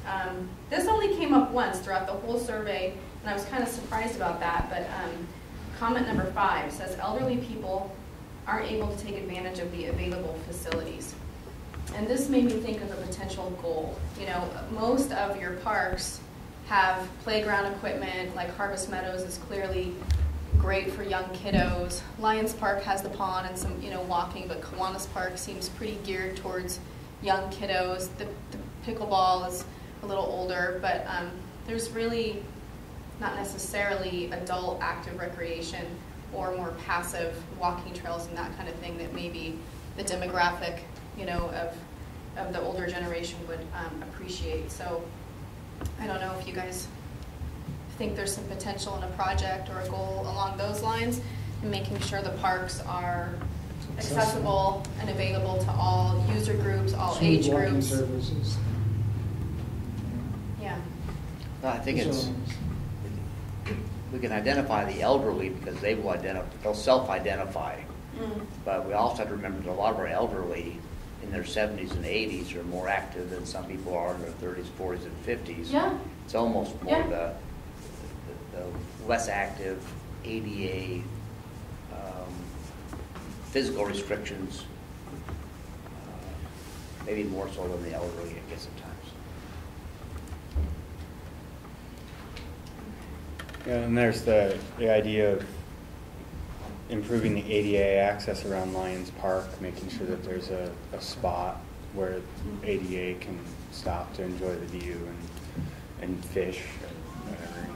Um, this only came up once throughout the whole survey, and I was kind of surprised about that. But um, comment number five says elderly people aren't able to take advantage of the available facilities. And this made me think of a potential goal. You know, most of your parks have playground equipment, like Harvest Meadows is clearly great for young kiddos. Lions Park has the pond and some, you know, walking, but Kiwanis Park seems pretty geared towards young kiddos. The, the pickleball is a little older, but um, there's really not necessarily adult active recreation or more passive walking trails and that kind of thing that maybe the demographic, you know, of, of the older generation would um, appreciate. So I don't know if you guys think there's some potential in a project or a goal along those lines and making sure the parks are accessible and available to all user groups, all Smooth age walking groups. Services. Yeah. Well, I think it's, So- we can identify the elderly because they will identify, they'll self-identify. Mm. But we also have to remember that a lot of our elderly in their seventies and eighties are more active than some people are in their thirties, forties, and fifties. Yeah. It's almost more Yeah. the, the, the less active ADA, um, physical restrictions, uh, maybe more so than the elderly, I guess, at times. Yeah, and there's the, the idea of improving the ADA access around Lions Park, making sure that there's a, a spot where ADA can stop to enjoy the view and, and fish whatever,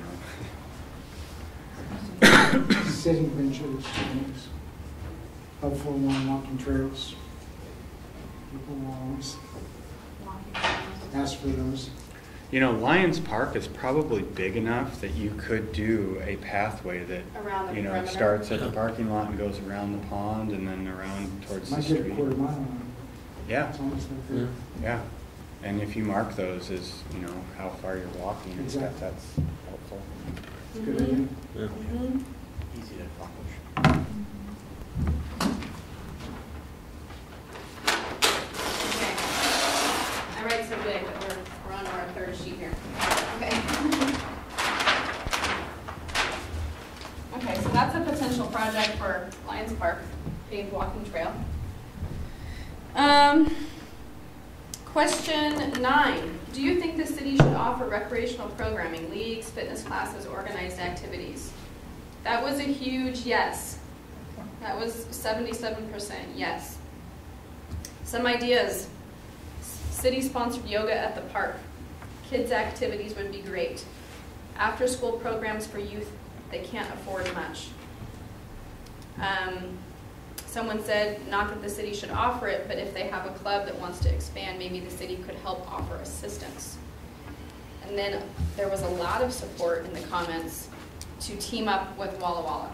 you know. Sitting benches, things, helpful along walking trails. People always ask for those. You know, Lions Park is probably big enough that you could do a pathway that, Around the you know, perimeter. starts at the parking lot and goes around the pond and then around towards the Might get a street. quarter mile on Yeah. it. Almost like they're- Yeah, and if you mark those as, you know, how far you're walking and stuff, Exactly. that's helpful. it's a good idea. Yeah. Mhm. Easy to accomplish. Okay. I write so big that we're, we're on our third sheet here. Okay. Okay, so that's a potential project for Lions Park, paved walking trail. Um, question nine, do you think the city should offer recreational programming, leagues, fitness classes, organized activities? That was a huge yes. That was seventy-seven percent yes. Some ideas. City-sponsored yoga at the park. Kids' activities would be great. After-school programs for youth that can't afford much. Um, someone said, not that the city should offer it, but if they have a club that wants to expand, maybe the city could help offer assistance. And then there was a lot of support in the comments to team up with Walla Walla.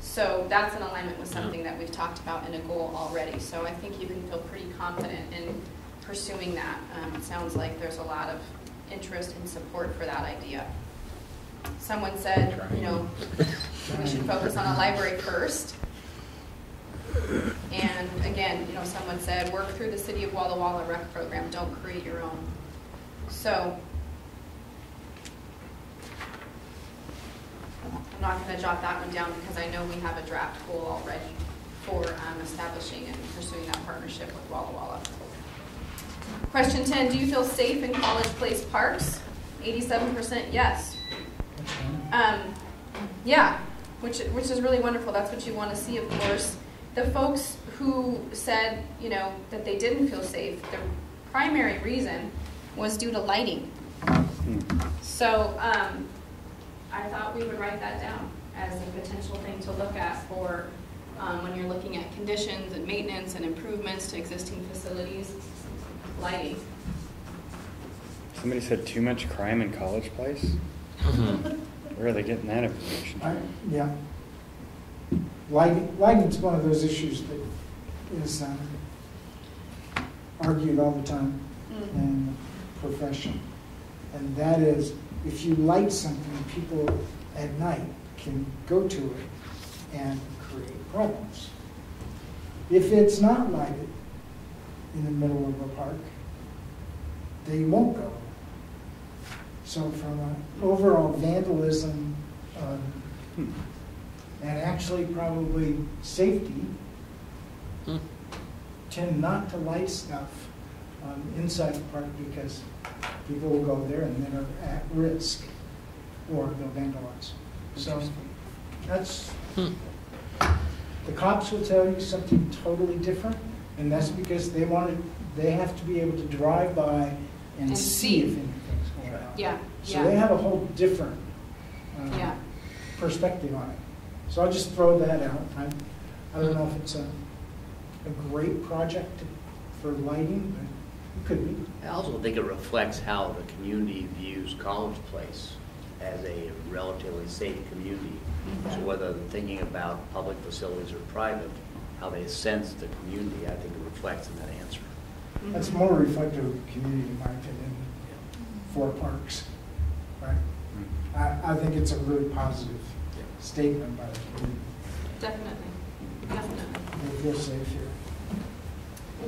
So that's in alignment with something that we've talked about in a goal already. So I think you can feel pretty confident in pursuing that. Um, it sounds like there's a lot of interest and support for that idea. Someone said, you know, we should focus on a library first. And again, you know, someone said, work through the City of Walla Walla rec program, don't create your own. So I'm not going to jot that one down because I know we have a draft goal already for um, establishing and pursuing that partnership with Walla Walla. Question 10, do you feel safe in College Place parks? 87% yes. Um, yeah, which, which is really wonderful. That's what you want to see, of course. The folks who said, you know, that they didn't feel safe, their primary reason was due to lighting. So um, I thought we would write that down as a potential thing to look at for um, when you're looking at conditions and maintenance and improvements to existing facilities, lighting. Somebody said too much crime in College Place? Where are they getting that information I, yeah. Lighting, lighting's one of those issues that is um, argued all the time Mm. in the profession. And that is, if you light something, people at night can go to it and create problems. If it's not lighted in the middle of a park, they won't go. So from an overall vandalism, um, Hmm. And actually probably safety, Hmm. tend not to light stuff um, inside the park because people will go there and then are at risk or they'll vandalize. So that's, Hmm. the cops will tell you something totally different, and that's because they want to, they have to be able to drive by and And see see. if anything's going on. Yeah, So they have a whole different uh, yeah. perspective on it. So I'll just throw that out. I, I don't know if it's a, a great project for lighting, but it could be. I also think it reflects how the community views College Place as a relatively safe community. So mm-hmm. whether they're thinking about public facilities or private, how they sense the community, I think it reflects in that answer. That's more reflective of the community, in my opinion, for parks, right? Mm-hmm. I, I think it's a really positive statement by the community. Definitely, definitely. They feel safe here.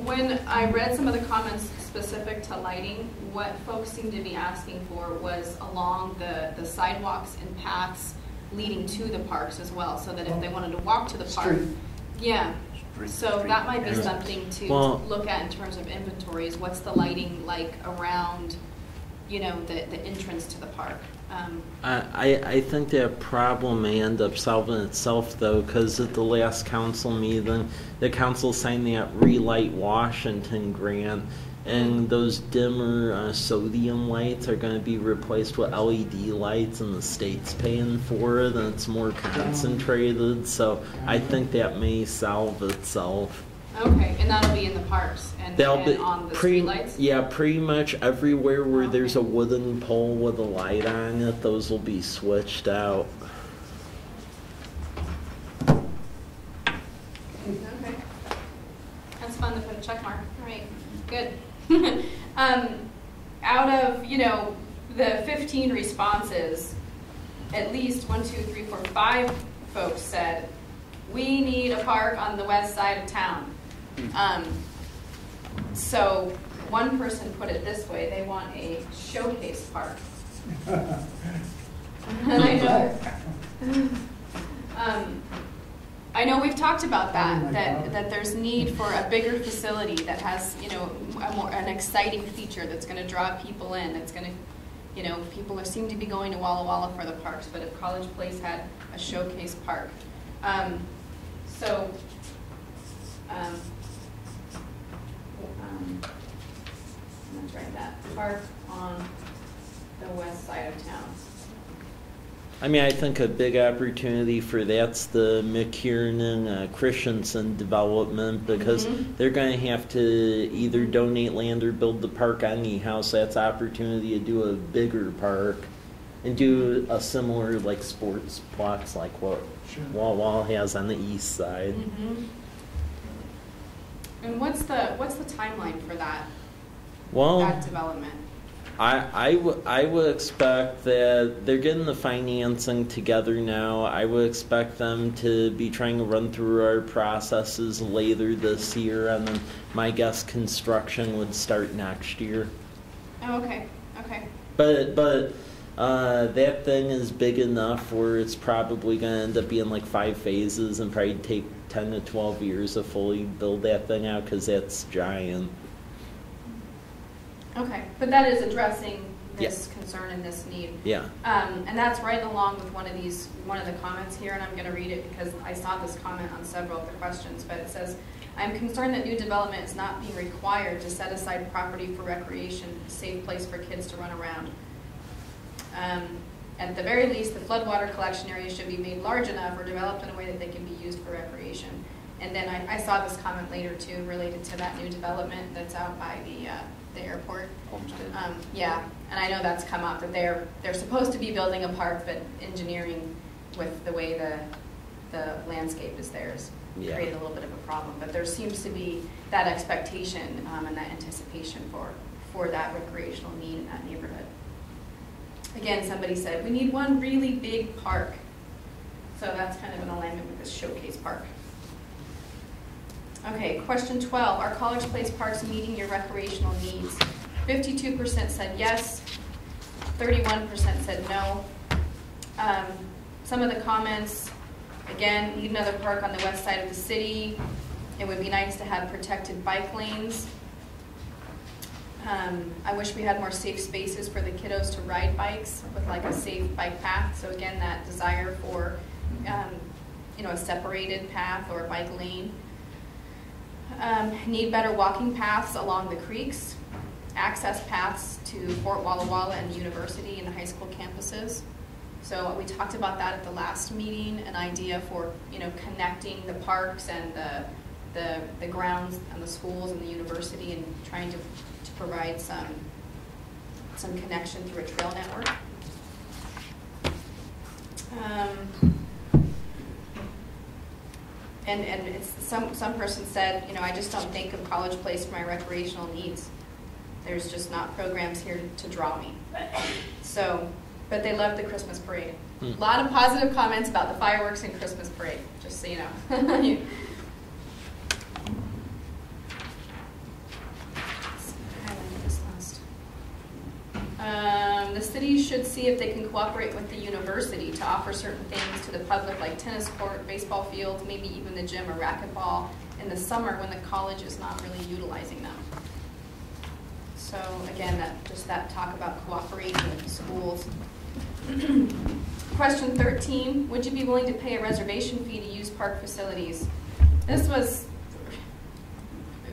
When I read some of the comments specific to lighting, what folks seemed to be asking for was along the, the sidewalks and paths leading to the parks as well, so that if they oh. wanted to walk to the park. Street. Yeah, Street- so street that might be something to Well- look at in terms of inventories. What's the lighting like around, you know, the, the entrance to the park? Um, I, I I think that problem may end up solving itself though, because at the last council meeting, the council signed that Relight Washington grant, and those dimmer uh, sodium lights are going to be replaced with LED lights, and the state's paying for it, and it's more concentrated. So I think that may solve itself. Okay, and that'll be in the parks and, They'll be on the pre- streetlights? Yeah, pretty much everywhere where there's a wooden pole with a light on it, those will be switched out. Okay. That's fun to put a check mark. All right, good. (laughs) um, out of, you know, the 15 responses, at least one, two, three, four, five folks said, we need a park on the west side of town. Um, so one person put it this way, they want a showcase park. (laughs) (laughs) I know, um, I know we've talked about Oh that, my that, God. that there's need for a bigger facility that has, you know, a more, an exciting feature that's gonna draw people in, it's gonna, you know, people are, seem to be going to Walla Walla for the parks, but if College Place had a showcase park. Um, so, um, um, let's write that, park on the west side of town. I mean, I think a big opportunity for that's the McKiernan uh, Christensen development because Mhm. they're going to have to either donate land or build the park on the house. That's opportunity to do a bigger park and do a similar like sports blocks like what Sure. Walla Walla has on the east side. Mhm. And what's the, what's the timeline for that, Well, that development? I, I, w- I would expect that they're getting the financing together now. I would expect them to be trying to run through our processes later this year, and then my guess construction would start next year. Oh, okay, okay. But but uh, that thing is big enough where it's probably going to end up being like five phases and probably take ten to twelve years to fully build that thing out because that's giant. Okay, but that is addressing this concern and this need. Yeah. Um, and that's right along with one of these, one of the comments here, and I'm gonna read it because I saw this comment on several of the questions, but it says, I'm concerned that new development is not being required to set aside property for recreation, a safe place for kids to run around. Um, at the very least, the floodwater collection area should be made large enough or developed in a way that they can be used for recreation. And then I, I saw this comment later too, related to that new development that's out by the, uh, the airport. Um, yeah, and I know that's come up, that they're, they're supposed to be building a park, but engineering with the way the, the landscape is there has Yeah. created a little bit of a problem. But there seems to be that expectation, um, and that anticipation for, for that recreational need in that neighborhood. Again, somebody said, we need one really big park. So that's kind of in alignment with this showcase park. Okay, question 12, are College Place parks meeting your recreational needs? 52% said yes, 31% said no. Um, Some of the comments, again, need another park on the west side of the city. It would be nice to have protected bike lanes. Um, I wish we had more safe spaces for the kiddos to ride bikes with like a safe bike path. So again, that desire for, um, you know, a separated path or a bike lane. Um, need better walking paths along the creeks. access paths to Fort Walla Walla and the university and the high school campuses. So we talked about that at the last meeting, an idea for, you know, connecting the parks and the, the, the grounds and the schools and the university and trying to, to provide some, some connection through a trail network. Um, and, and it's, some, some person said, you know, I just don't think of College Place for my recreational needs. There's just not programs here to draw me. So, but they loved the Christmas parade. A Hmm. lot of positive comments about the fireworks and Christmas parade, just so you know. (laughs) You- highlighted this last. Um, the city should see if they can cooperate with the university to offer certain things to the public, like tennis court, baseball fields, maybe even the gym or racquetball in the summer when the college is not really utilizing them. So again, that, just that talk about cooperation with the schools. (clears throat) Question thirteen, would you be willing to pay a reservation fee to use park facilities? This was,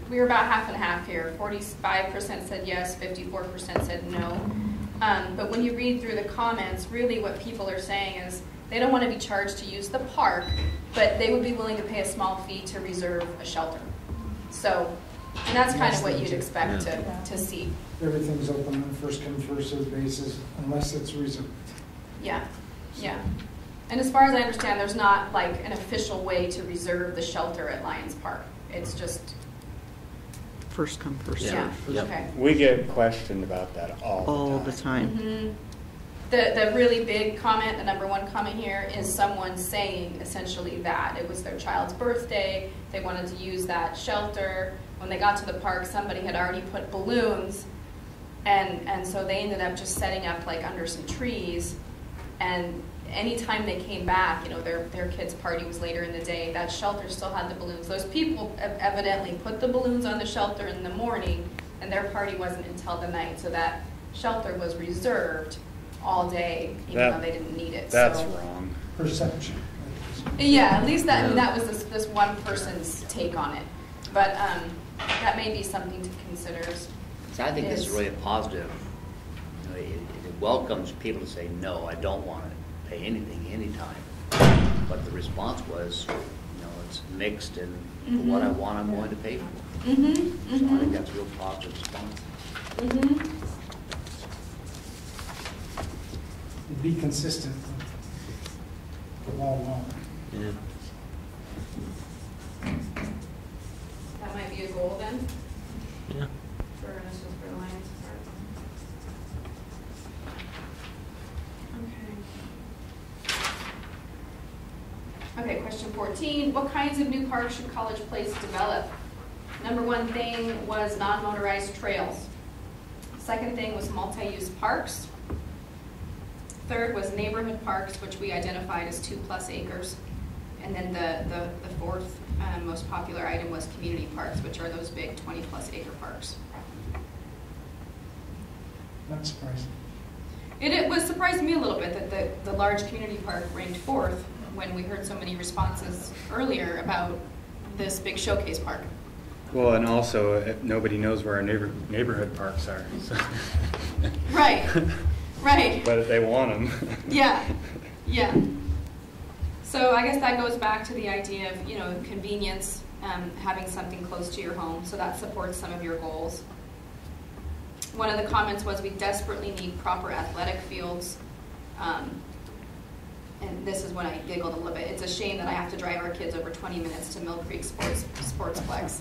we were about half and half here. Forty-five percent said yes, fifty-four percent said no. Um, but when you read through the comments, really what people are saying is they don't want to be charged to use the park, but they would be willing to pay a small fee to reserve a shelter. So, and that's kind of what you'd expect to, to see. Everything's open on first come, first served basis unless it's reserved. Yeah, yeah. And as far as I understand, there's not like an official way to reserve the shelter at Lions Park. It's just, First come, first yeah, served. Yep. okay. We get questioned about that all the time. All the time. Mhm. The, the really big comment, the number one comment here, is someone saying essentially that. It was their child's birthday, they wanted to use that shelter. When they got to the park, somebody had already put balloons, and, and so they ended up just setting up like under some trees. And anytime they came back, you know, their, their kid's party was later in the day, that shelter still had the balloons. Those people evidently put the balloons on the shelter in the morning, and their party wasn't until the night, so that shelter was reserved all day, even That- though they didn't need it. That's so. wrong. Perception. Yeah, at least that, I mean, that was this, this one person's take on it. But, um, that may be something to consider. So I think this is Is- really a positive. You know, It it welcomes people to say, no, I don't want to pay anything anytime. But the response was, you know, it's mixed and for what I Mhm. want, I'm willing to pay for. Mm-hmm, So I think mm-hmm, that's a real positive response. mm-hmm. Be consistent with the law law. Yeah. That might be a goal then, what kinds of new parks should College Place develop? Number one thing was non-motorized trails. Second thing was multi-use parks. Third was neighborhood parks, which we identified as two plus acres. And then the, the, the fourth um, most popular item was community parks, which are those big 20 plus acre parks. That's surprising. It, it was surprised me a little bit that the, the large community park ranked fourth when we heard so many responses earlier about this big showcase park. Well, and also, uh, nobody knows where our neighbor, neighborhood parks are. so- Right, right. (laughs) But they want them. Yeah, (laughs) yeah. So I guess that goes back to the idea of, you know, convenience, um, having something close to your home, so that supports some of your goals. One of the comments was we desperately need proper athletic fields. Um, and this is when I giggled a little bit. It's a shame that I have to drive our kids over 20 minutes to Mill Creek Sports Sportsplex.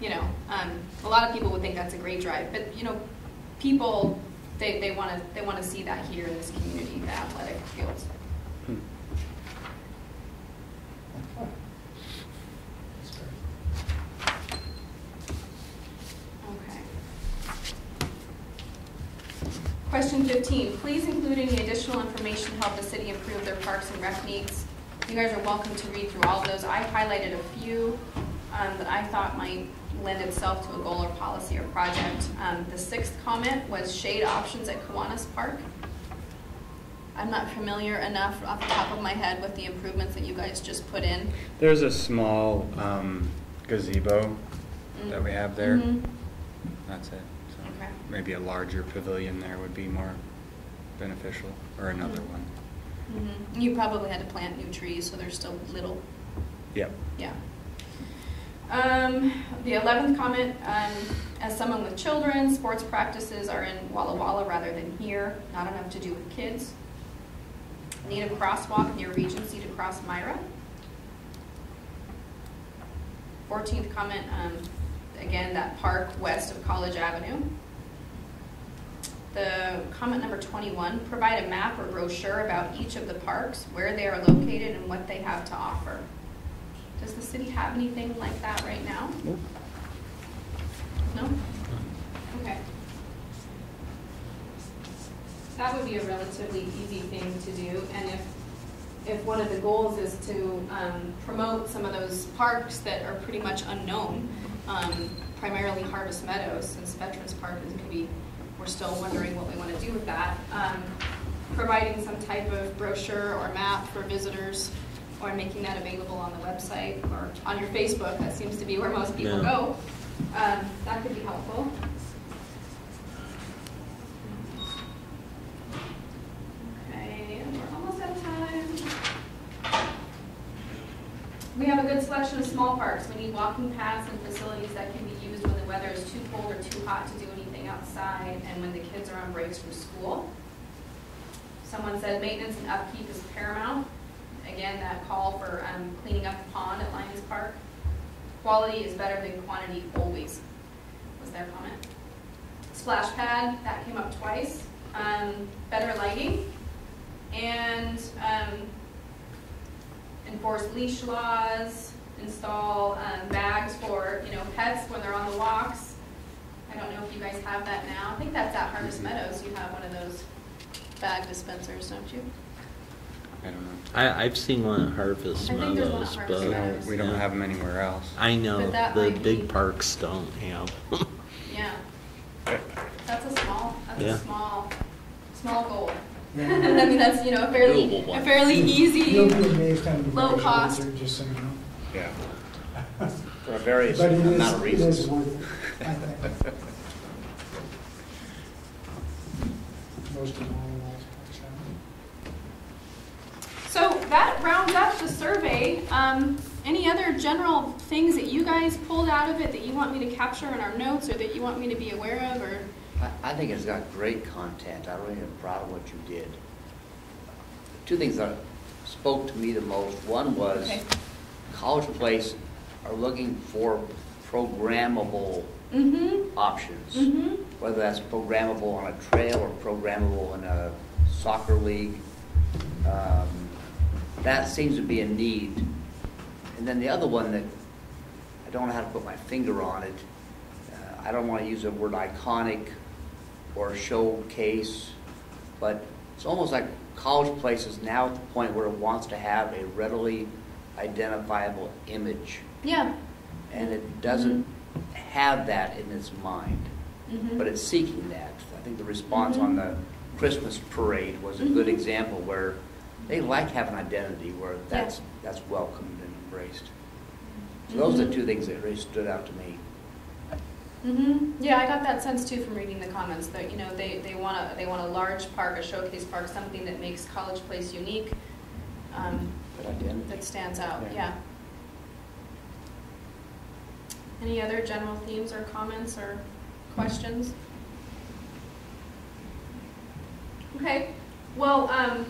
You know, um, a lot of people would think that's a great drive, but you know, people they, they want to they want to see that here in this community, the athletic fields. Hmm. That's great. Okay. Question 15, please include any additional information to help the city improve their parks and rec needs. You guys are welcome to read through all of those. I highlighted a few um, that I thought might lend itself to a goal or policy or project. Um, The sixth comment was shade options at Kiwanis Park. I'm not familiar enough off the top of my head with the improvements that you guys just put in. There's a small um, gazebo that we have there. Mhm. That's it. Maybe a larger pavilion there would be more beneficial, or another one. Mhm. You probably had to plant new trees, so they're still little. Yep. Yeah. Um, the eleventh comment, um, as someone with children, sports practices are in Walla Walla rather than here, not enough to do with kids. Need a crosswalk near Regency to cross Myra. Fourteenth comment, um, again, that park west of College Avenue. The comment number twenty-one, provide a map or brochure about each of the parks, where they are located and what they have to offer. Does the city have anything like that right now? No? Okay. That would be a relatively easy thing to do, and if, if one of the goals is to um, promote some of those parks that are pretty much unknown, um, primarily Harvest Meadows, since Veterans Park is maybe, we're still wondering what we want to do with that, um, providing some type of brochure or map for visitors, or making that available on the website or on your Facebook, that seems to be where most people Yeah. go, um, that could be helpful. Okay, we're almost out of time. We have a good selection of small parks. We need walking paths and facilities that can be used when the weather is too cold or too hot to do anything outside and when the kids are on breaks from school. Someone said maintenance and upkeep is paramount. Again, that call for um, cleaning up the pond at Lions Park. Quality is better than quantity always, was their comment. Splash pad, that came up twice. Um, Better lighting. And um, enforce leash laws, install um, bags for, you know, pets when they're on the walks. I don't know if you guys have that now. I think that's at Harvest mm-hmm. Meadows. You have one of those bag dispensers, don't you? I don't know. I, I've seen one at Harvest I think there's one at Meadows, Harvest You but. know, Meadows. we don't yeah. have them anywhere else. I know, But that the might big be- parks don't have. (laughs) Yeah. That's a small, that's Yeah. a small, small goal. (laughs) I mean, that's, you know, a fairly, Doable a fairly hmm. easy. You'll be amazed how many low pictures cost. are just so you know. Yeah. (laughs) For a various But it amount is, of it is reasons. worth it, So that rounds up the survey. Um, any other general things that you guys pulled out of it that you want me to capture in our notes or that you want me to be aware of or? I, I think it's got great content. I really am proud of what you did. Two things that spoke to me the most. One was Okay. College Place are looking for programmable options. mm-hmm. Whether that's programmable on a trail or programmable in a soccer league. Um, That seems to be a need. And then the other one that, I don't know how to put my finger on it, uh, I don't want to use the word iconic or showcase, but it's almost like College Place is now at the point where it wants to have a readily identifiable image. Yeah. And it doesn't have that in its mind Mm-hmm. but it's seeking that. I think the response on the Christmas parade was a good Mhm. example where they like having an identity, where that's, that's welcomed and embraced. So those are the Mhm. two things that really stood out to me. Mm-hmm. Yeah, I got that sense too from reading the comments that, you know, they, they want a, they want a large park, a showcase park, something that makes College Place unique, um, that stands out, Yeah. yeah. Any other general themes or comments or questions? Okay, well, um,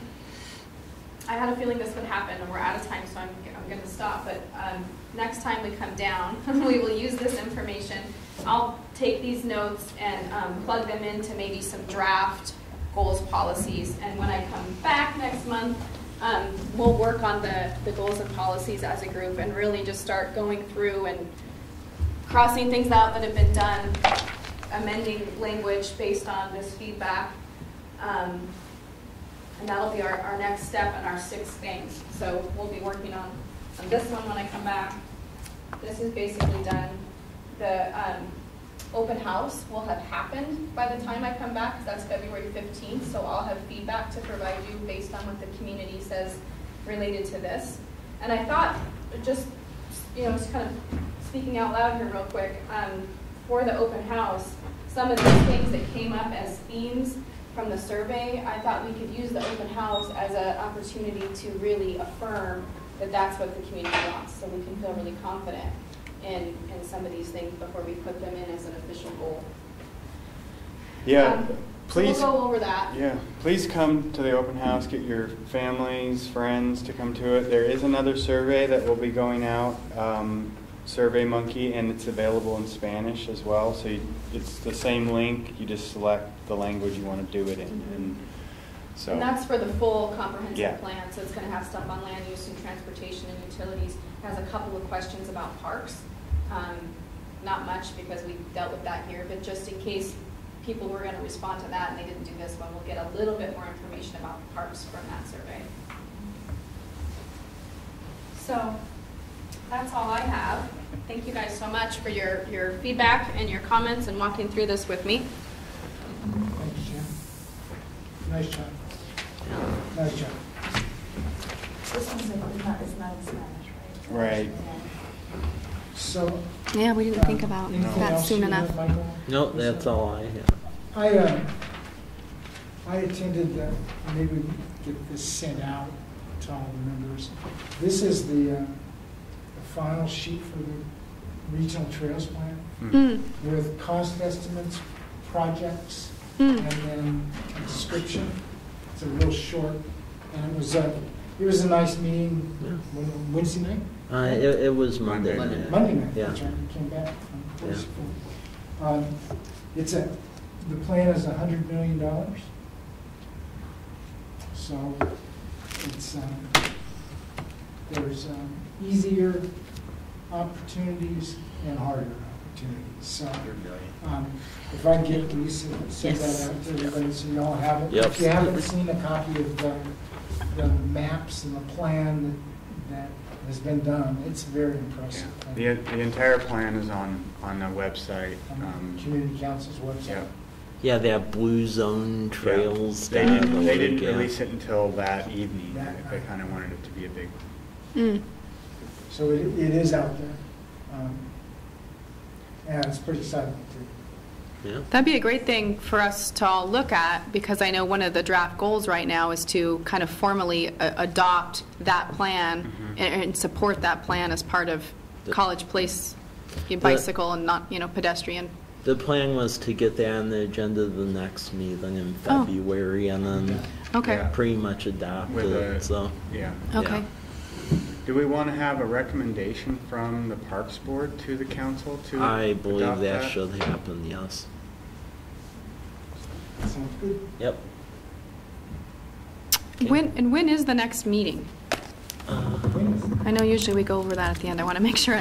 I had a feeling this would happen, and we're out of time, so I'm, I'm gonna stop, but, um, next time we come down, (laughs) we will use this information. I'll take these notes and, um, plug them into maybe some draft goals policies, and when I come back next month, um, we'll work on the, the goals and policies as a group and really just start going through and crossing things out that have been done, amending language based on this feedback. Um, and that'll be our, our next step and our sixth things. So we'll be working on, on this one when I come back. This is basically done. The um, open house will have happened by the time I come back, 'cause that's February 15th. So I'll have feedback to provide you based on what the community says related to this. And I thought, just, you know, just kind of speaking out loud here real quick, um, for the open house, some of these things that came up as themes from the survey, I thought we could use the open house as an opportunity to really affirm that that's what the community wants, so we can feel really confident in, in some of these things before we put them in as an official goal. Yeah, Um, please. We'll go over that. Yeah, please come to the open house, get your families, friends to come to it. There is another survey that will be going out, um, Survey Monkey, and it's available in Spanish as well. So you, it's the same link, you just select the language you want to do it in. And so, And that's for the full Yeah. comprehensive plan, so it's gonna have stuff on land use and transportation and utilities. It Has a couple of questions about parks. Um, Not much, because we dealt with that here, but just in case people were gonna respond to that and they didn't do this one, we'll get a little bit more information about parks from that survey. So, that's all I have. Thank you guys so much for your, your feedback and your comments and walking through this with me. Thanks, Jim. Nice job. Nice job. This one's in- it's not, it's not in Spanish, right? Right. So. Yeah, we didn't think um, about anything that else soon enough. have, Michael? No, that's all I have. I, um, I attended, the- maybe get this sent out to all the members. This is the, uh, the final sheet for the regional trails plan mm, with cost estimates, projects, mm. and then a description. It's a real short, and it was, uh, it was a nice meeting, Yeah. When- Wednesday night? Uh, it, it was Monday. Monday. night. Monday night, Yeah. that's right, we came back from Yeah. Um, It's a, the plan is a hundred million dollars. So it's, um, there's um, easier opportunities and harder opportunities. So um, if I can get Lisa, to send Yes. that out to everybody so y'all have it. Yep. If you haven't seen a copy of the, the maps and the plan that, that has been done, it's very yeah. impressive. The, the entire plan is on, on the website. On um, Community Council's website. Yeah. Yeah, they have blue zone trails. They down didn't, the they didn't yeah. release it until that evening. That They kind of wanted it to be a big, Mm. So it, it is out there. Um, And it's pretty exciting too. Yeah. That'd be a great thing for us to all look at, because I know one of the draft goals right now is to kind of formally a- adopt that plan Mhm. and, and support that plan as part of The- College Place bicycle and not, you know, pedestrian. The plan was to get that on the agenda of the next meeting in Oh. February and then Okay, Yeah. pretty much adopt With a- it, so. yeah. okay. Do we want to have a recommendation from the Parks Board to the council to I believe adopt that should happen, yes. Sounds good. Yep. Okay. When, and when is the next meeting? Uh, When is it? I know usually we go over that at the end. I want to make sure it